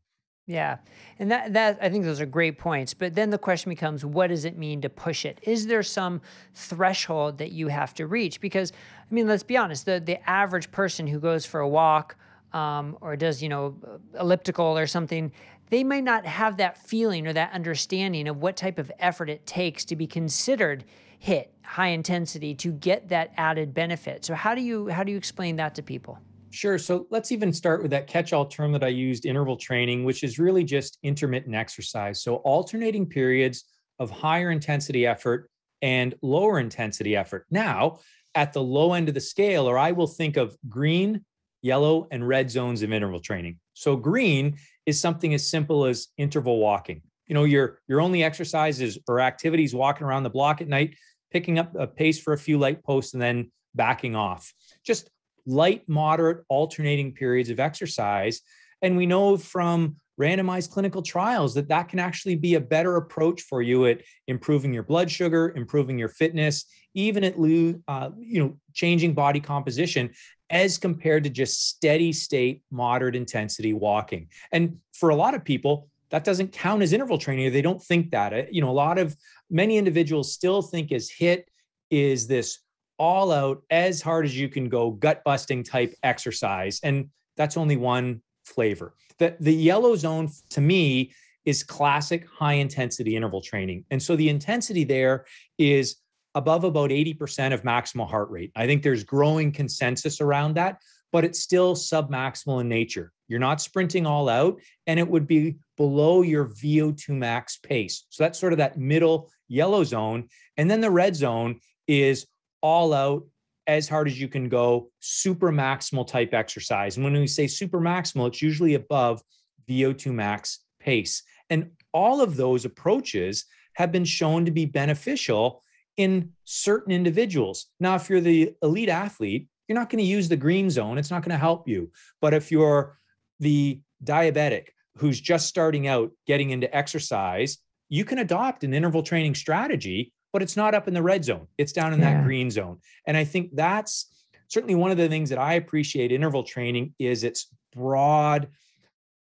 Yeah. And that, that I think those are great points. But then the question becomes what does it mean to push it? Is there some threshold that you have to reach? Because, I mean, let's be honest, the, the average person who goes for a walk um, or does, you know, elliptical or something, they might not have that feeling or that understanding of what type of effort it takes to be considered HIIT high intensity to get that added benefit. So how do you how do you explain that to people? Sure. So let's even start with that catch all term that I used, interval training, which is really just intermittent exercise. So alternating periods of higher intensity effort and lower intensity effort. Now, at the low end of the scale, or I will think of green, yellow, and red zones of interval training. So green is something as simple as interval walking. You know, your your only exercises or activities walking around the block at night, picking up a pace for a few light posts and then backing off. Just light, moderate, alternating periods of exercise. And we know from randomized clinical trials that that can actually be a better approach for you at improving your blood sugar, improving your fitness, even at uh, you know changing body composition as compared to just steady state moderate intensity walking. And for a lot of people, that doesn't count as interval training. They don't think that. Uh, you know, a lot of many individuals still think as HIIT is this all out as hard as you can go gut busting type exercise. And that's only one flavor. The, the yellow zone to me is classic high intensity interval training. And so the intensity there is above about 80% of maximal heart rate. I think there's growing consensus around that but it's still submaximal in nature. You're not sprinting all out and it would be below your VO2 max pace. So that's sort of that middle yellow zone. And then the red zone is all out as hard as you can go, super maximal type exercise. And when we say super maximal, it's usually above VO2 max pace. And all of those approaches have been shown to be beneficial in certain individuals. Now, if you're the elite athlete, you're not going to use the green zone, it's not going to help you. But if you're the diabetic who's just starting out getting into exercise, you can adopt an interval training strategy but it's not up in the red zone. It's down in yeah. that green zone. And I think that's certainly one of the things that I appreciate interval training is its broad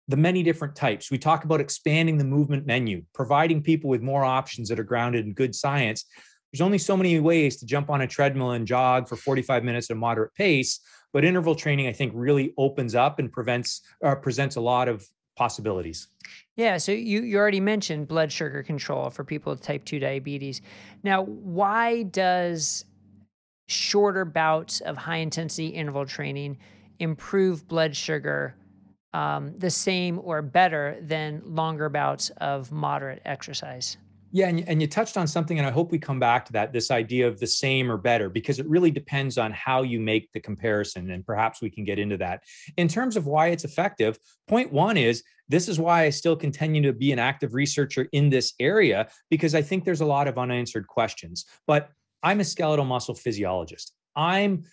the many different types. We talk about expanding the movement menu, providing people with more options that are grounded in good science. There's only so many ways to jump on a treadmill and jog for 45 minutes at a moderate pace, but interval training I think really opens up and prevents uh, presents a lot of possibilities. Yeah, so you, you already mentioned blood sugar control for people with type 2 diabetes. Now, why does shorter bouts of high intensity interval training improve blood sugar um, the same or better than longer bouts of moderate exercise? Yeah, and, and you touched on something, and I hope we come back to that this idea of the same or better, because it really depends on how you make the comparison. And perhaps we can get into that. In terms of why it's effective, point one is this is why I still continue to be an active researcher in this area, because I think there's a lot of unanswered questions. But I'm a skeletal muscle physiologist. I'm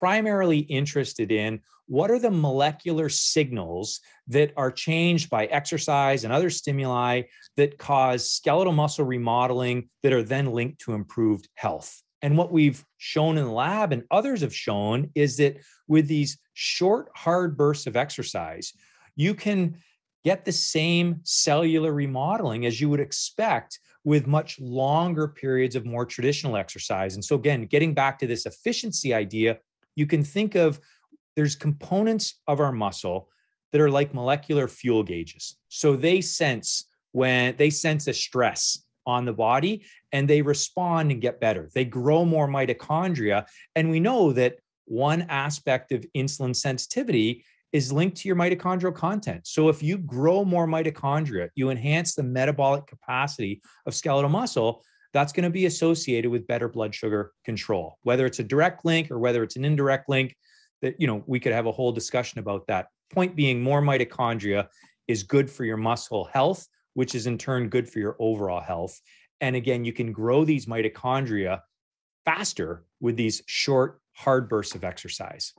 primarily interested in what are the molecular signals that are changed by exercise and other stimuli that cause skeletal muscle remodeling that are then linked to improved health. And what we've shown in the lab and others have shown is that with these short, hard bursts of exercise, you can get the same cellular remodeling as you would expect with much longer periods of more traditional exercise. And so, again, getting back to this efficiency idea, you can think of there's components of our muscle that are like molecular fuel gauges. So they sense when they sense a stress on the body and they respond and get better. They grow more mitochondria. And we know that one aspect of insulin sensitivity is linked to your mitochondrial content. So if you grow more mitochondria, you enhance the metabolic capacity of skeletal muscle, that's going to be associated with better blood sugar control. Whether it's a direct link or whether it's an indirect link, that you know we could have a whole discussion about that. Point being more mitochondria is good for your muscle health which is in turn good for your overall health. And again you can grow these mitochondria faster with these short hard bursts of exercise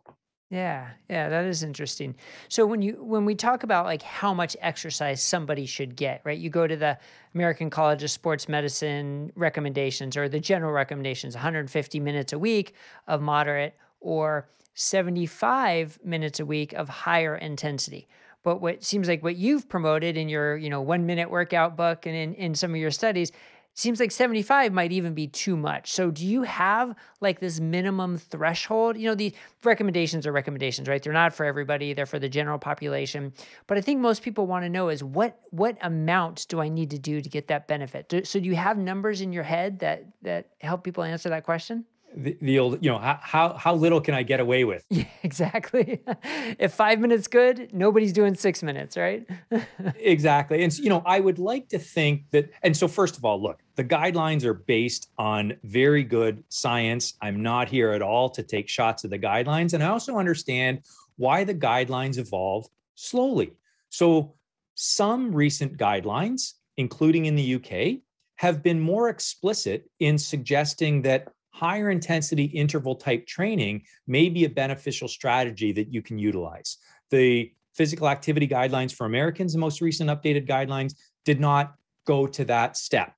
yeah, yeah, that is interesting. So when you when we talk about like how much exercise somebody should get, right? You go to the American College of Sports Medicine recommendations or the general recommendations, 150 minutes a week of moderate or 75 minutes a week of higher intensity. But what seems like what you've promoted in your, you know, 1 minute workout book and in, in some of your studies seems like 75 might even be too much. So do you have like this minimum threshold? You know, the recommendations are recommendations, right? They're not for everybody, they're for the general population. But I think most people want to know is what what amount do I need to do to get that benefit? Do, so do you have numbers in your head that that help people answer that question? The, the old, you know, how how little can I get away with? Yeah, exactly. if five minutes good, nobody's doing six minutes, right? exactly. And you know, I would like to think that. And so, first of all, look, the guidelines are based on very good science. I'm not here at all to take shots of the guidelines, and I also understand why the guidelines evolve slowly. So, some recent guidelines, including in the UK, have been more explicit in suggesting that higher intensity interval type training may be a beneficial strategy that you can utilize. The physical activity guidelines for Americans, the most recent updated guidelines, did not go to that step,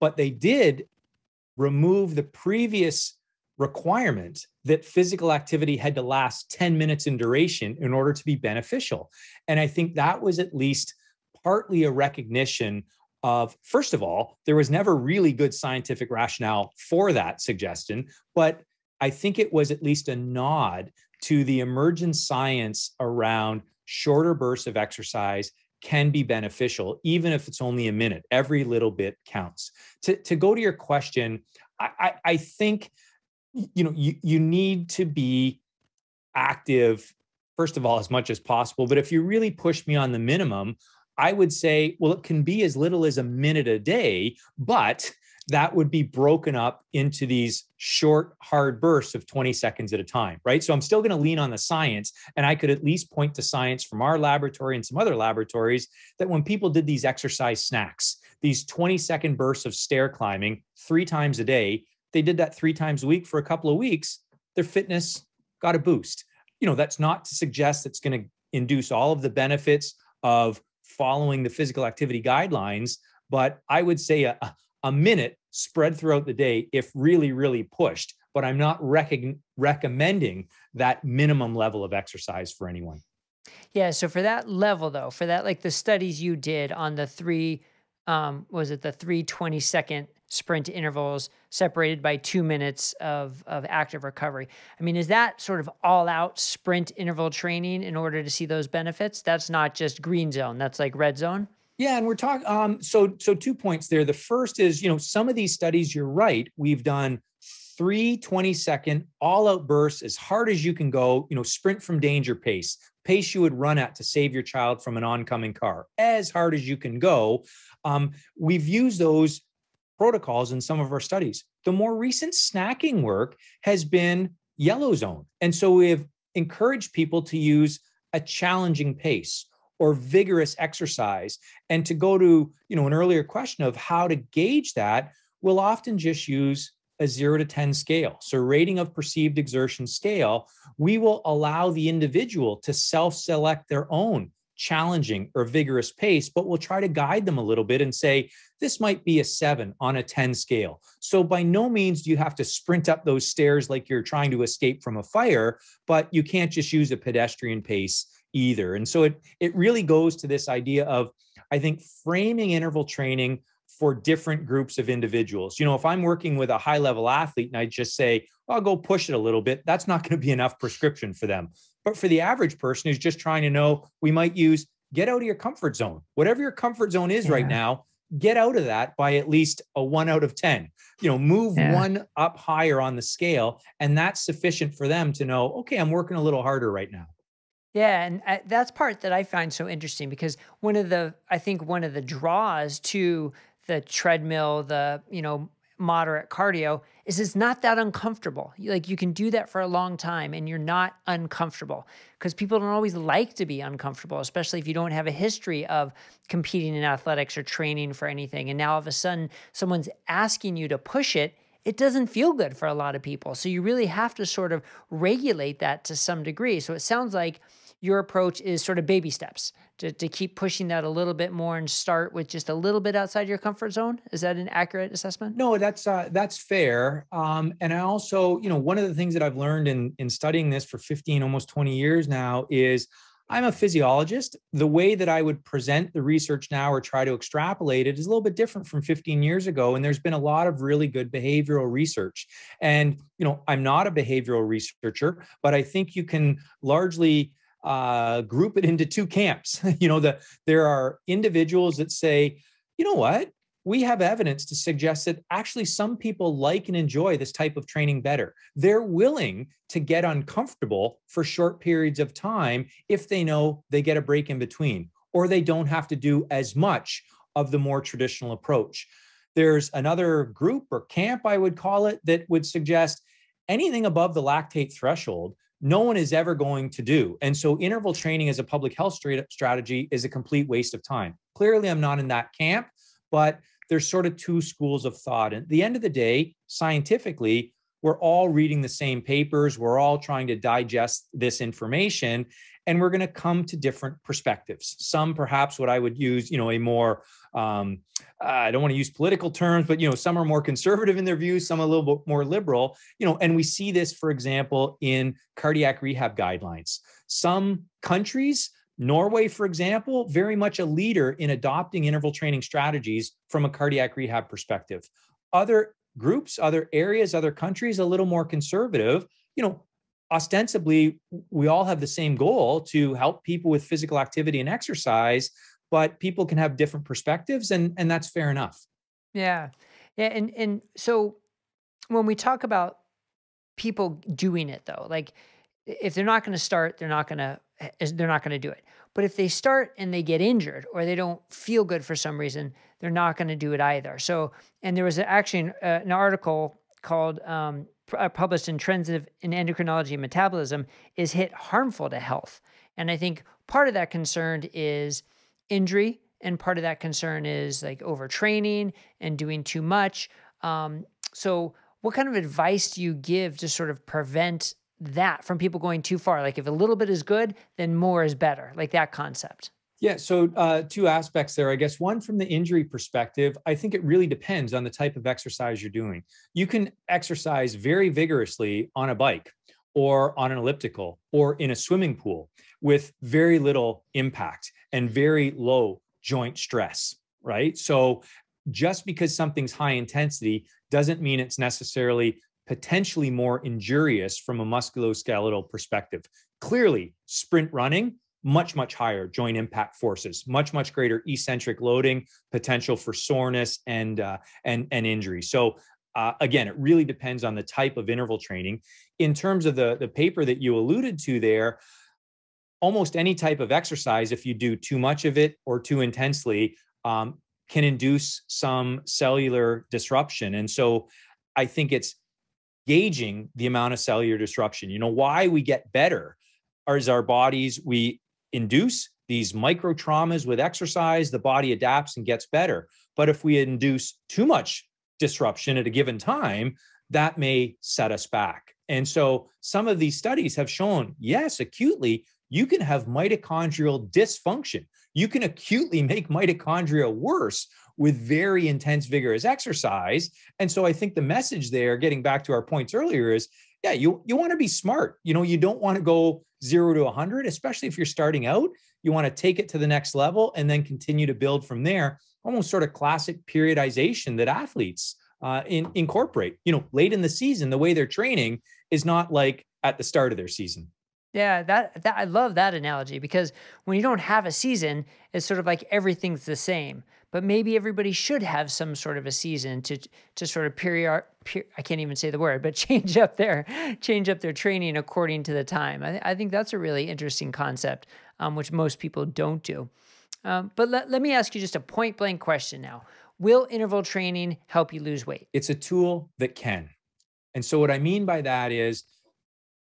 but they did remove the previous requirement that physical activity had to last 10 minutes in duration in order to be beneficial. And I think that was at least partly a recognition of first of all there was never really good scientific rationale for that suggestion but i think it was at least a nod to the emergent science around shorter bursts of exercise can be beneficial even if it's only a minute. Every little bit counts. To, to go to your question I, I, I think you know you, you need to be active first of all as much as possible but if you really push me on the minimum I would say, well, it can be as little as a minute a day, but that would be broken up into these short, hard bursts of 20 seconds at a time, right? So I'm still going to lean on the science, and I could at least point to science from our laboratory and some other laboratories that when people did these exercise snacks, these 20 second bursts of stair climbing three times a day, they did that three times a week for a couple of weeks, their fitness got a boost. You know, that's not to suggest that's going to induce all of the benefits of following the physical activity guidelines, but I would say a, a minute spread throughout the day if really, really pushed. But I'm not rec- recommending that minimum level of exercise for anyone. Yeah. So for that level, though, for that, like the studies you did on the three, um, was it the three 20 second sprint intervals separated by two minutes of, of active recovery. I mean, is that sort of all out sprint interval training in order to see those benefits? That's not just green zone, that's like red zone. Yeah, and we're talking. Um, so, so two points there. The first is, you know, some of these studies, you're right. We've done three 20 second all out bursts as hard as you can go. You know, sprint from danger pace, pace you would run at to save your child from an oncoming car, as hard as you can go. Um, we've used those protocols in some of our studies. The more recent snacking work has been yellow zone. And so we have encouraged people to use a challenging pace or vigorous exercise. And to go to, you know, an earlier question of how to gauge that, we'll often just use a 0 to 10 scale. So rating of perceived exertion scale, we will allow the individual to self-select their own challenging or vigorous pace, but we'll try to guide them a little bit and say, this might be a seven on a 10 scale. So by no means do you have to sprint up those stairs like you're trying to escape from a fire, but you can't just use a pedestrian pace either. And so it, it really goes to this idea of, I think, framing interval training for different groups of individuals. You know, if I'm working with a high level athlete and I just say, I'll go push it a little bit, that's not going to be enough prescription for them. But for the average person who's just trying to know, we might use get out of your comfort zone. Whatever your comfort zone is yeah. right now, get out of that by at least a one out of 10. You know, move yeah. one up higher on the scale. And that's sufficient for them to know, okay, I'm working a little harder right now. Yeah, and uh, that's part that I find so interesting because one of the I think one of the draws to the treadmill, the you know moderate cardio is it's not that uncomfortable. Like you can do that for a long time and you're not uncomfortable because people don't always like to be uncomfortable, especially if you don't have a history of competing in athletics or training for anything. And now all of a sudden someone's asking you to push it. It doesn't feel good for a lot of people. So you really have to sort of regulate that to some degree. So it sounds like your approach is sort of baby steps to, to keep pushing that a little bit more and start with just a little bit outside your comfort zone is that an accurate assessment no that's uh, that's fair um, and i also you know one of the things that i've learned in in studying this for 15 almost 20 years now is I'm a physiologist. The way that I would present the research now or try to extrapolate it is a little bit different from 15 years ago. And there's been a lot of really good behavioral research. And, you know, I'm not a behavioral researcher, but I think you can largely uh, group it into two camps. you know, the there are individuals that say, you know what, we have evidence to suggest that actually some people like and enjoy this type of training better. They're willing to get uncomfortable for short periods of time if they know they get a break in between, or they don't have to do as much of the more traditional approach. There's another group or camp, I would call it, that would suggest anything above the lactate threshold no one is ever going to do. And so interval training as a public health strategy is a complete waste of time. Clearly, I'm not in that camp, but there's sort of two schools of thought. And at the end of the day, scientifically, we're all reading the same papers. We're all trying to digest this information and we're going to come to different perspectives. Some perhaps what I would use, you know, a more um, I don't want to use political terms, but you know, some are more conservative in their views, some a little bit more liberal. You know, and we see this, for example, in cardiac rehab guidelines. Some countries Norway, for example, very much a leader in adopting interval training strategies from a cardiac rehab perspective. Other groups, other areas, other countries, a little more conservative. You know, ostensibly we all have the same goal to help people with physical activity and exercise but people can have different perspectives and and that's fair enough. Yeah. Yeah and and so when we talk about people doing it though like if they're not going to start they're not going to they're not going to do it. But if they start and they get injured or they don't feel good for some reason they're not going to do it either. So and there was actually an, uh, an article called um, uh, published in Trends in Endocrinology and Metabolism is HIIT harmful to health. And I think part of that concern is injury, and part of that concern is like overtraining and doing too much. Um, so, what kind of advice do you give to sort of prevent that from people going too far? Like, if a little bit is good, then more is better, like that concept. Yeah, so uh, two aspects there. I guess one from the injury perspective, I think it really depends on the type of exercise you're doing. You can exercise very vigorously on a bike or on an elliptical or in a swimming pool with very little impact and very low joint stress, right? So just because something's high intensity doesn't mean it's necessarily potentially more injurious from a musculoskeletal perspective. Clearly, sprint running much, much higher joint impact forces, much, much greater eccentric loading, potential for soreness and uh, and and injury. So uh, again, it really depends on the type of interval training. In terms of the the paper that you alluded to there, almost any type of exercise, if you do too much of it or too intensely, um, can induce some cellular disruption. And so, I think it's gauging the amount of cellular disruption. You know why we get better as our bodies we induce these micro traumas with exercise, the body adapts and gets better. But if we induce too much disruption at a given time, that may set us back. And so some of these studies have shown yes, acutely, you can have mitochondrial dysfunction. You can acutely make mitochondria worse with very intense, vigorous exercise. And so I think the message there, getting back to our points earlier, is yeah, you, you want to be smart. You know, you don't want to go zero to 100, especially if you're starting out. You want to take it to the next level and then continue to build from there. Almost sort of classic periodization that athletes uh, in, incorporate. You know, late in the season, the way they're training is not like at the start of their season. Yeah, that that I love that analogy because when you don't have a season, it's sort of like everything's the same. But maybe everybody should have some sort of a season to to sort of period. Per, I can't even say the word, but change up their change up their training according to the time. I, I think that's a really interesting concept, um, which most people don't do. Um, but let, let me ask you just a point blank question now. Will interval training help you lose weight? It's a tool that can. And so, what I mean by that is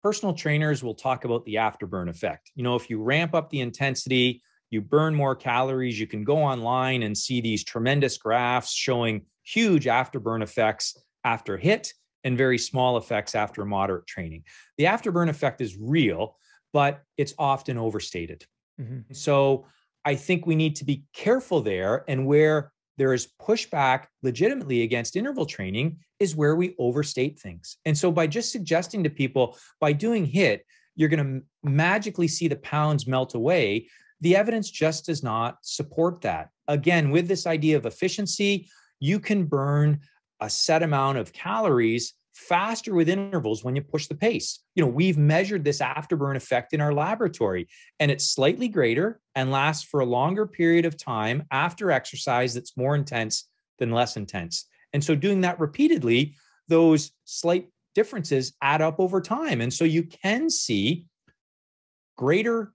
personal trainers will talk about the afterburn effect. You know, if you ramp up the intensity, you burn more calories, you can go online and see these tremendous graphs showing huge afterburn effects after HIIT and very small effects after moderate training. The afterburn effect is real, but it's often overstated. Mm-hmm. So I think we need to be careful there. And where there is pushback legitimately against interval training is where we overstate things. And so by just suggesting to people, by doing HIT, you're going to magically see the pounds melt away. The evidence just does not support that. Again, with this idea of efficiency, you can burn a set amount of calories faster with intervals when you push the pace. You know, we've measured this afterburn effect in our laboratory and it's slightly greater and lasts for a longer period of time after exercise that's more intense than less intense. And so doing that repeatedly, those slight differences add up over time. And so you can see greater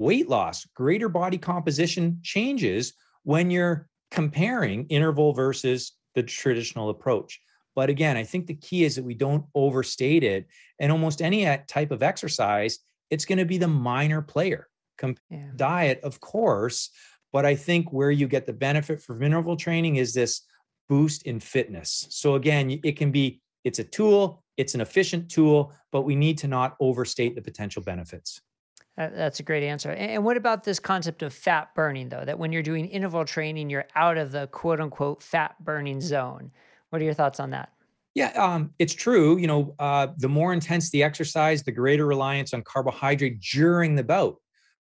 weight loss, greater body composition changes when you're comparing interval versus the traditional approach. But again, I think the key is that we don't overstate it. And almost any uh, type of exercise, it's going to be the minor player. yeah. Diet, of course, but I think where you get the benefit from interval training is this boost in fitness. So again, it can be it's a tool, it's an efficient tool, but we need to not overstate the potential benefits. That's a great answer. And what about this concept of fat burning, though? That when you're doing interval training, you're out of the quote unquote fat burning zone. What are your thoughts on that? Yeah, um, it's true. You know, uh, the more intense the exercise, the greater reliance on carbohydrate during the bout.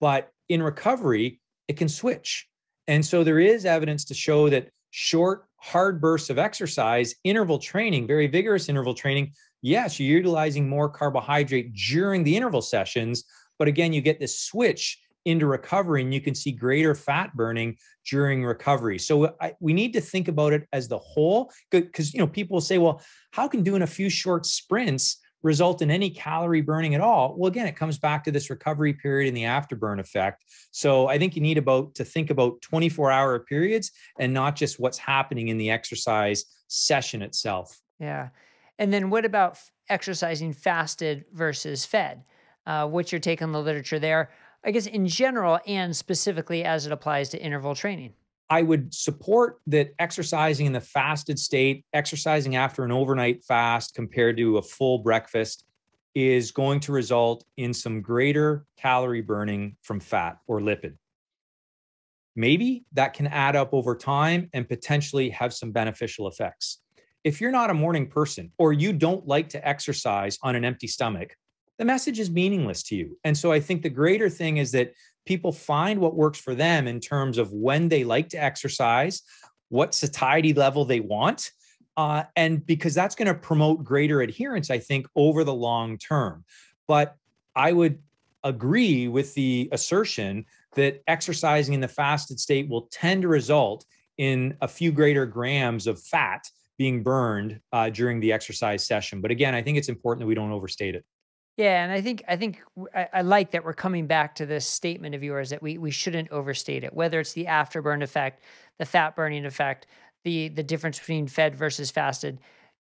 But in recovery, it can switch. And so there is evidence to show that short, hard bursts of exercise, interval training, very vigorous interval training, yes, you're utilizing more carbohydrate during the interval sessions. But again, you get this switch into recovery and you can see greater fat burning during recovery. So I, we need to think about it as the whole because you know people say, well, how can doing a few short sprints result in any calorie burning at all? Well, again, it comes back to this recovery period and the afterburn effect. So I think you need about to think about 24 hour periods and not just what's happening in the exercise session itself. Yeah. And then what about exercising fasted versus fed? Uh, what's your take on the literature there? I guess in general and specifically as it applies to interval training? I would support that exercising in the fasted state, exercising after an overnight fast compared to a full breakfast, is going to result in some greater calorie burning from fat or lipid. Maybe that can add up over time and potentially have some beneficial effects. If you're not a morning person or you don't like to exercise on an empty stomach, the message is meaningless to you. And so I think the greater thing is that people find what works for them in terms of when they like to exercise, what satiety level they want. Uh, and because that's going to promote greater adherence, I think, over the long term. But I would agree with the assertion that exercising in the fasted state will tend to result in a few greater grams of fat being burned uh, during the exercise session. But again, I think it's important that we don't overstate it. Yeah, and I think I think I, I, like that we're coming back to this statement of yours that we we shouldn't overstate it. Whether it's the afterburn effect, the fat burning effect, the the difference between fed versus fasted.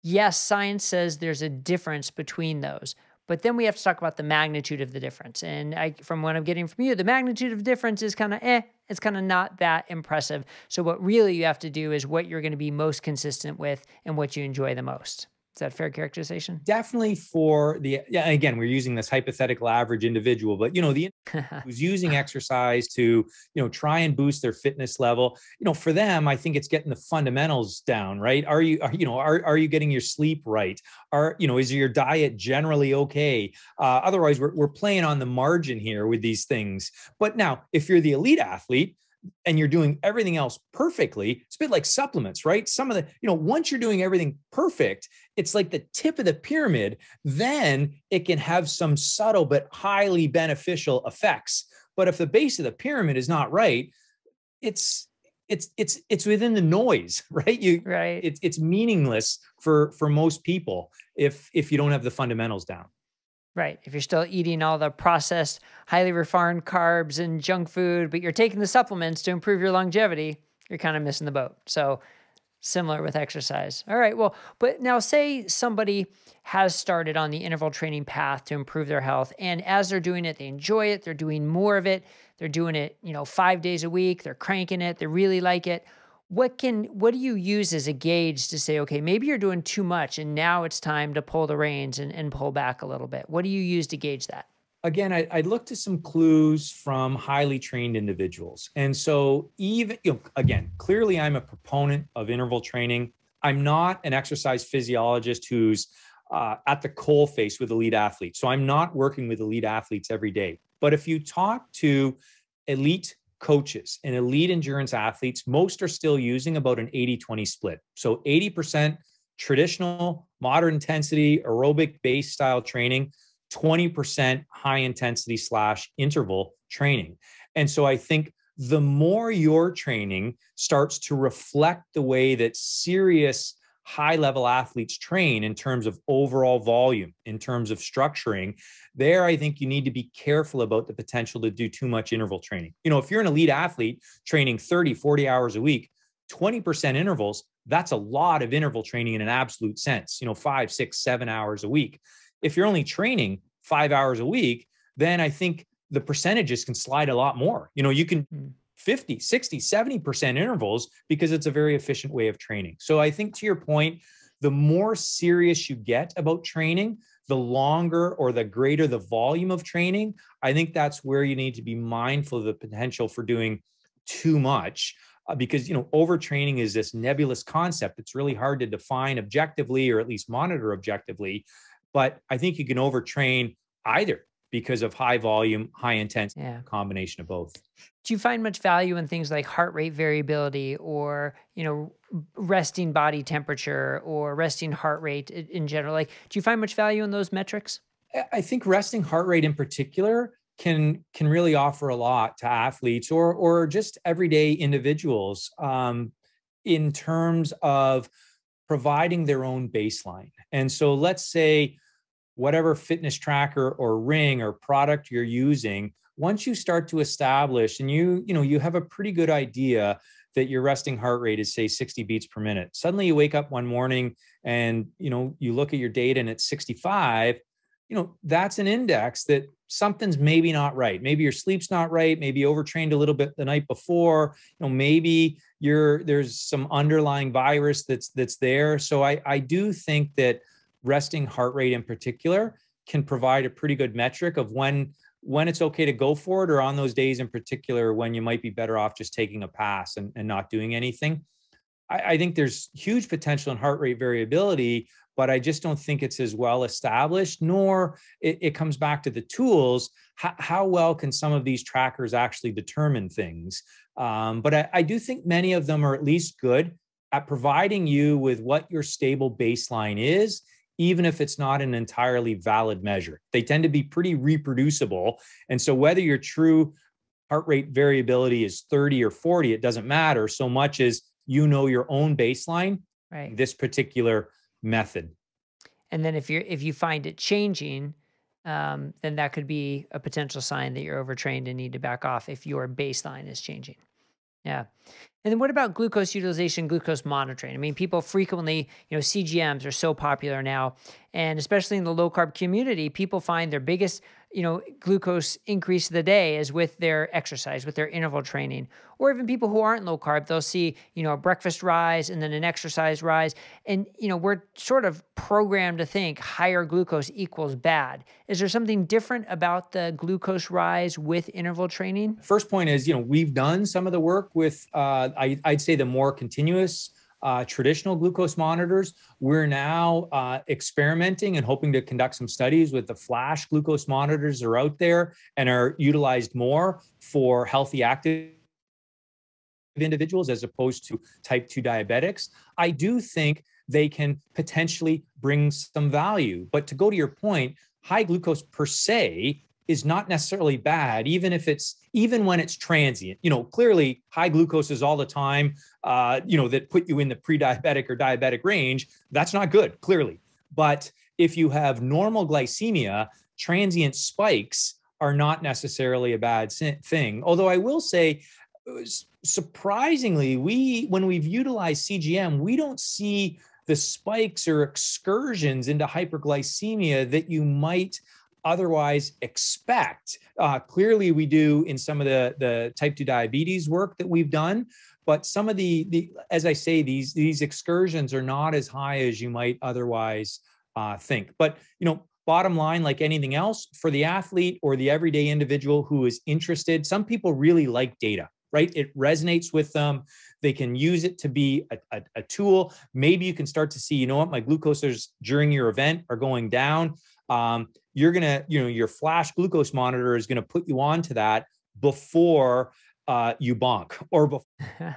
Yes, science says there's a difference between those, but then we have to talk about the magnitude of the difference. And I, from what I'm getting from you, the magnitude of difference is kind of eh. It's kind of not that impressive. So what really you have to do is what you're going to be most consistent with and what you enjoy the most. Is that fair characterization? Definitely for the yeah. Again, we're using this hypothetical average individual, but you know the who's using exercise to you know try and boost their fitness level. You know, for them, I think it's getting the fundamentals down. Right? Are you are, you know are are you getting your sleep right? Are you know is your diet generally okay? Uh, otherwise, we're we're playing on the margin here with these things. But now, if you're the elite athlete, and you're doing everything else perfectly, it's a bit like supplements, right? Some of the, you know, once you're doing everything perfect, it's like the tip of the pyramid, then it can have some subtle but highly beneficial effects. But if the base of the pyramid is not right, it's it's it's it's within the noise, right? You right. It's it's meaningless for for most people if if you don't have the fundamentals down. Right. If you're still eating all the processed, highly refined carbs and junk food, but you're taking the supplements to improve your longevity, you're kind of missing the boat. So Similar with exercise. All right. Well, but now say somebody has started on the interval training path to improve their health. And as they're doing it, they enjoy it. They're doing more of it. They're doing it, you know, five days a week. They're cranking it. They really like it. What can what do you use as a gauge to say, okay, maybe you're doing too much and now it's time to pull the reins and, and pull back a little bit? What do you use to gauge that? again, I, I look to some clues from highly trained individuals. And so, even, you know, again, clearly I'm a proponent of interval training. I'm not an exercise physiologist who's uh, at the coal face with elite athletes. So I'm not working with elite athletes every day. But if you talk to elite coaches and elite endurance athletes, most are still using about an 80 20 split. So 80% traditional, moderate intensity, aerobic base style training, 20% high intensity slash interval training. And so I think the more your training starts to reflect the way that serious high level athletes train in terms of overall volume, in terms of structuring, there I think you need to be careful about the potential to do too much interval training. You know, if you're an elite athlete training 30, 40 hours a week, 20% intervals, that's a lot of interval training in an absolute sense, you know, five, six, seven hours a week. If you're only training five hours a week, then I think the percentages can slide a lot more. You know, you can hmm. 50, 60, 70% intervals because it's a very efficient way of training. So I think to your point, the more serious you get about training, the longer or the greater the volume of training, I think that's where you need to be mindful of the potential for doing too much. Uh, because you know overtraining is this nebulous concept it's really hard to define objectively or at least monitor objectively but I think you can overtrain either because of high volume, high intense yeah. combination of both. Do you find much value in things like heart rate variability or, you know, resting body temperature or resting heart rate in general? Like, do you find much value in those metrics? I think resting heart rate in particular can can really offer a lot to athletes or or just everyday individuals um, in terms of providing their own baseline. And so let's say whatever fitness tracker or ring or product you're using, once you start to establish and you, you know, you have a pretty good idea that your resting heart rate is say 60 beats per minute. Suddenly you wake up one morning and, you know, you look at your data and it's 65, you know, that's an index that something's maybe not right. Maybe your sleep's not right. Maybe overtrained a little bit the night before. You know, maybe you're there's some underlying virus that's that's there. So I I do think that resting heart rate in particular can provide a pretty good metric of when when it's okay to go for it or on those days in particular when you might be better off just taking a pass and, and not doing anything. I, I think there's huge potential in heart rate variability, but I just don't think it's as well established, nor it, it comes back to the tools. How, how, well can some of these trackers actually determine things? Um, but I, I do think many of them are at least good at providing you with what your stable baseline is even if it's not an entirely valid measure. They tend to be pretty reproducible. And so whether your true heart rate variability is 30 or 40, it doesn't matter so much as you know your own baseline, right. this particular method. And then if you're if you find it changing, um, then that could be a potential sign that you're overtrained and need to back off if your baseline is changing. Yeah. And then what about glucose utilization, glucose monitoring? I mean, people frequently, you know, CGMs are so popular now, and especially in the low carb community, people find their biggest you know, glucose increase of the day is with their exercise, with their interval training. Or even people who aren't low carb, they'll see, you know, a breakfast rise and then an exercise rise. And, you know, we're sort of programmed to think higher glucose equals bad. Is there something different about the glucose rise with interval training? First point is, you know, we've done some of the work with, uh, I, I'd say the more continuous uh, traditional glucose monitors. We're now uh, experimenting and hoping to conduct some studies with the flash glucose monitors that are out there and are utilized more for healthy active individuals as opposed to type 2 diabetics. I do think they can potentially bring some value. But to go to your point, high glucose per se is not necessarily bad, even if it's even when it's transient. You know, clearly high glucose is all the time. Uh, you know, that put you in the pre-diabetic or diabetic range. That's not good, clearly. But if you have normal glycemia, transient spikes are not necessarily a bad thing. Although I will say, surprisingly, we when we've utilized CGM, we don't see the spikes or excursions into hyperglycemia that you might otherwise expect. Uh, clearly, we do in some of the the type two diabetes work that we've done, but some of the the as I say, these these excursions are not as high as you might otherwise uh, think. But you know, bottom line, like anything else, for the athlete or the everyday individual who is interested, some people really like data right? It resonates with them. They can use it to be a, a, a, tool. Maybe you can start to see, you know what, my glucoses during your event are going down. Um, you're gonna, you know, your flash glucose monitor is gonna put you on to that before uh, you bonk or before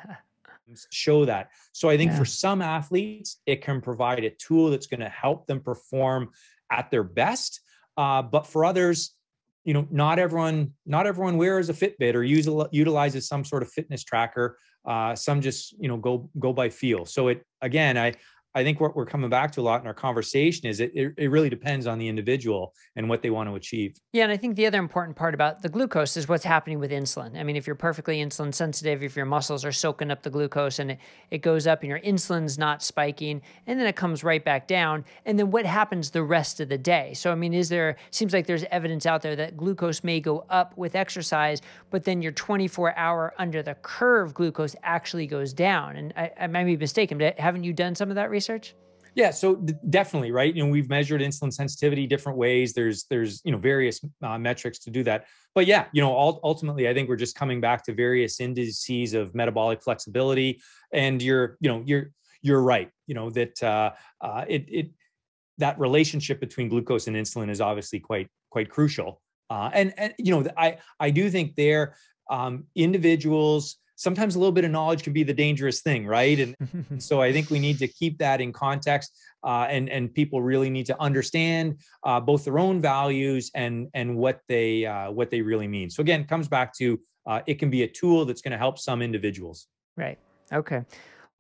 show that. So I think yeah. for some athletes, it can provide a tool that's going to help them perform at their best. Uh, but for others, you know not everyone not everyone wears a fitbit or use, utilizes some sort of fitness tracker uh, some just you know go go by feel so it again i I think what we're coming back to a lot in our conversation is it, it, it, really depends on the individual and what they want to achieve. Yeah. And I think the other important part about the glucose is what's happening with insulin. I mean, if you're perfectly insulin sensitive, if your muscles are soaking up the glucose and it, it goes up and your insulin's not spiking, and then it comes right back down. And then what happens the rest of the day? So, I mean, is there, seems like there's evidence out there that glucose may go up with exercise, but then your 24 hour under the curve glucose actually goes down. And I, I might be mistaken, but haven't you done some of that research? Research? Yeah, so definitely, right? You know, we've measured insulin sensitivity different ways. There's there's you know various uh, metrics to do that. But yeah, you know, ultimately, I think we're just coming back to various indices of metabolic flexibility. And you're you know you're you're right. You know that uh, uh, it it that relationship between glucose and insulin is obviously quite quite crucial. Uh, and and you know I I do think there um, individuals sometimes a little bit of knowledge can be the dangerous thing, right? And, so I think we need to keep that in context, uh, and and people really need to understand uh, both their own values and and what they uh, what they really mean. So again, it comes back to uh, it can be a tool that's going to help some individuals. Right. Okay.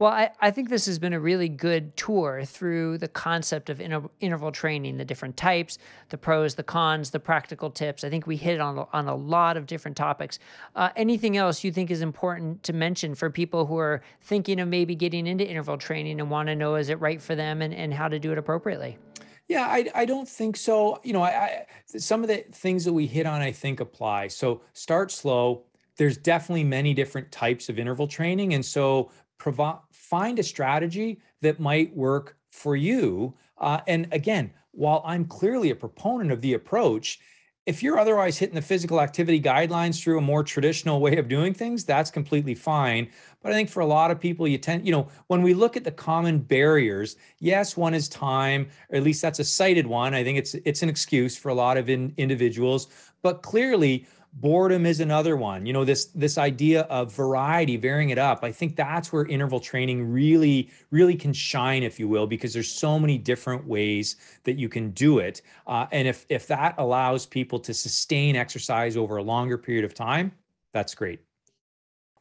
Well, I, I think this has been a really good tour through the concept of inter- interval training, the different types, the pros, the cons, the practical tips. I think we hit on, on a lot of different topics. Uh, anything else you think is important to mention for people who are thinking of maybe getting into interval training and want to know is it right for them and, and how to do it appropriately? Yeah, I, I don't think so. You know, I, I some of the things that we hit on, I think apply. So start slow. There's definitely many different types of interval training. And so provide find a strategy that might work for you. Uh, and again, while I'm clearly a proponent of the approach, if you're otherwise hitting the physical activity guidelines through a more traditional way of doing things, that's completely fine. But I think for a lot of people, you tend, you know, when we look at the common barriers, yes, one is time, or at least that's a cited one. I think it's it's an excuse for a lot of in, individuals. But clearly, boredom is another one. You know this this idea of variety varying it up. I think that's where interval training really really can shine if you will because there's so many different ways that you can do it. Uh, and if if that allows people to sustain exercise over a longer period of time that's great.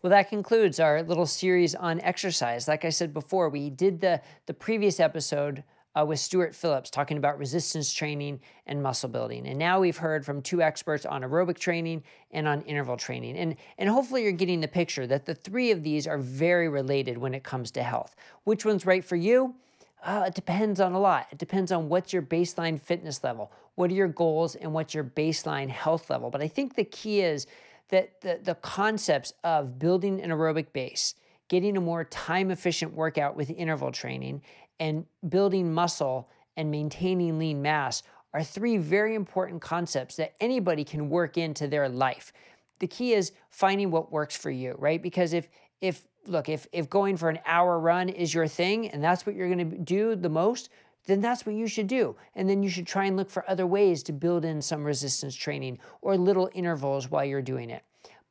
Well, that concludes our little series on exercise. Like I said before, we did the the previous episode uh, with Stuart Phillips talking about resistance training and muscle building. And now we've heard from two experts on aerobic training and on interval training. And, and hopefully you're getting the picture that the three of these are very related when it comes to health. Which one's right for you? Uh, it depends on a lot. It depends on what's your baseline fitness level, what are your goals, and what's your baseline health level. But I think the key is that the, the concepts of building an aerobic base, getting a more time efficient workout with interval training, and building muscle and maintaining lean mass are three very important concepts that anybody can work into their life. The key is finding what works for you, right? Because if if look, if if going for an hour run is your thing and that's what you're going to do the most, then that's what you should do. And then you should try and look for other ways to build in some resistance training or little intervals while you're doing it.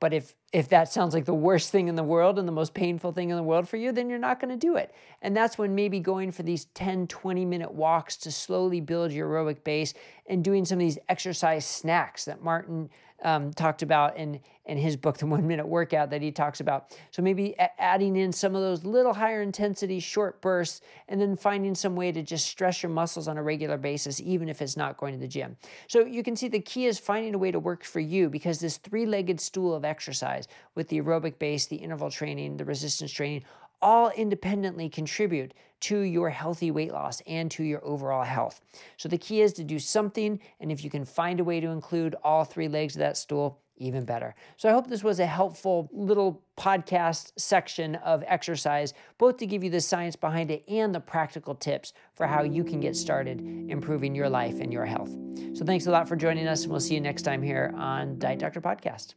But if if that sounds like the worst thing in the world and the most painful thing in the world for you, then you're not going to do it. And that's when maybe going for these 10, 20 minute walks to slowly build your aerobic base and doing some of these exercise snacks that Martin um, talked about in in his book, The One Minute Workout, that he talks about. So maybe adding in some of those little higher intensity short bursts, and then finding some way to just stress your muscles on a regular basis, even if it's not going to the gym. So you can see the key is finding a way to work for you because this three-legged stool of exercise with the aerobic base, the interval training, the resistance training, all independently contribute to your healthy weight loss and to your overall health. So the key is to do something, and if you can find a way to include all three legs of that stool, even better. So I hope this was a helpful little podcast section of exercise, both to give you the science behind it and the practical tips for how you can get started improving your life and your health. So thanks a lot for joining us, and we'll see you next time here on Diet Doctor Podcast.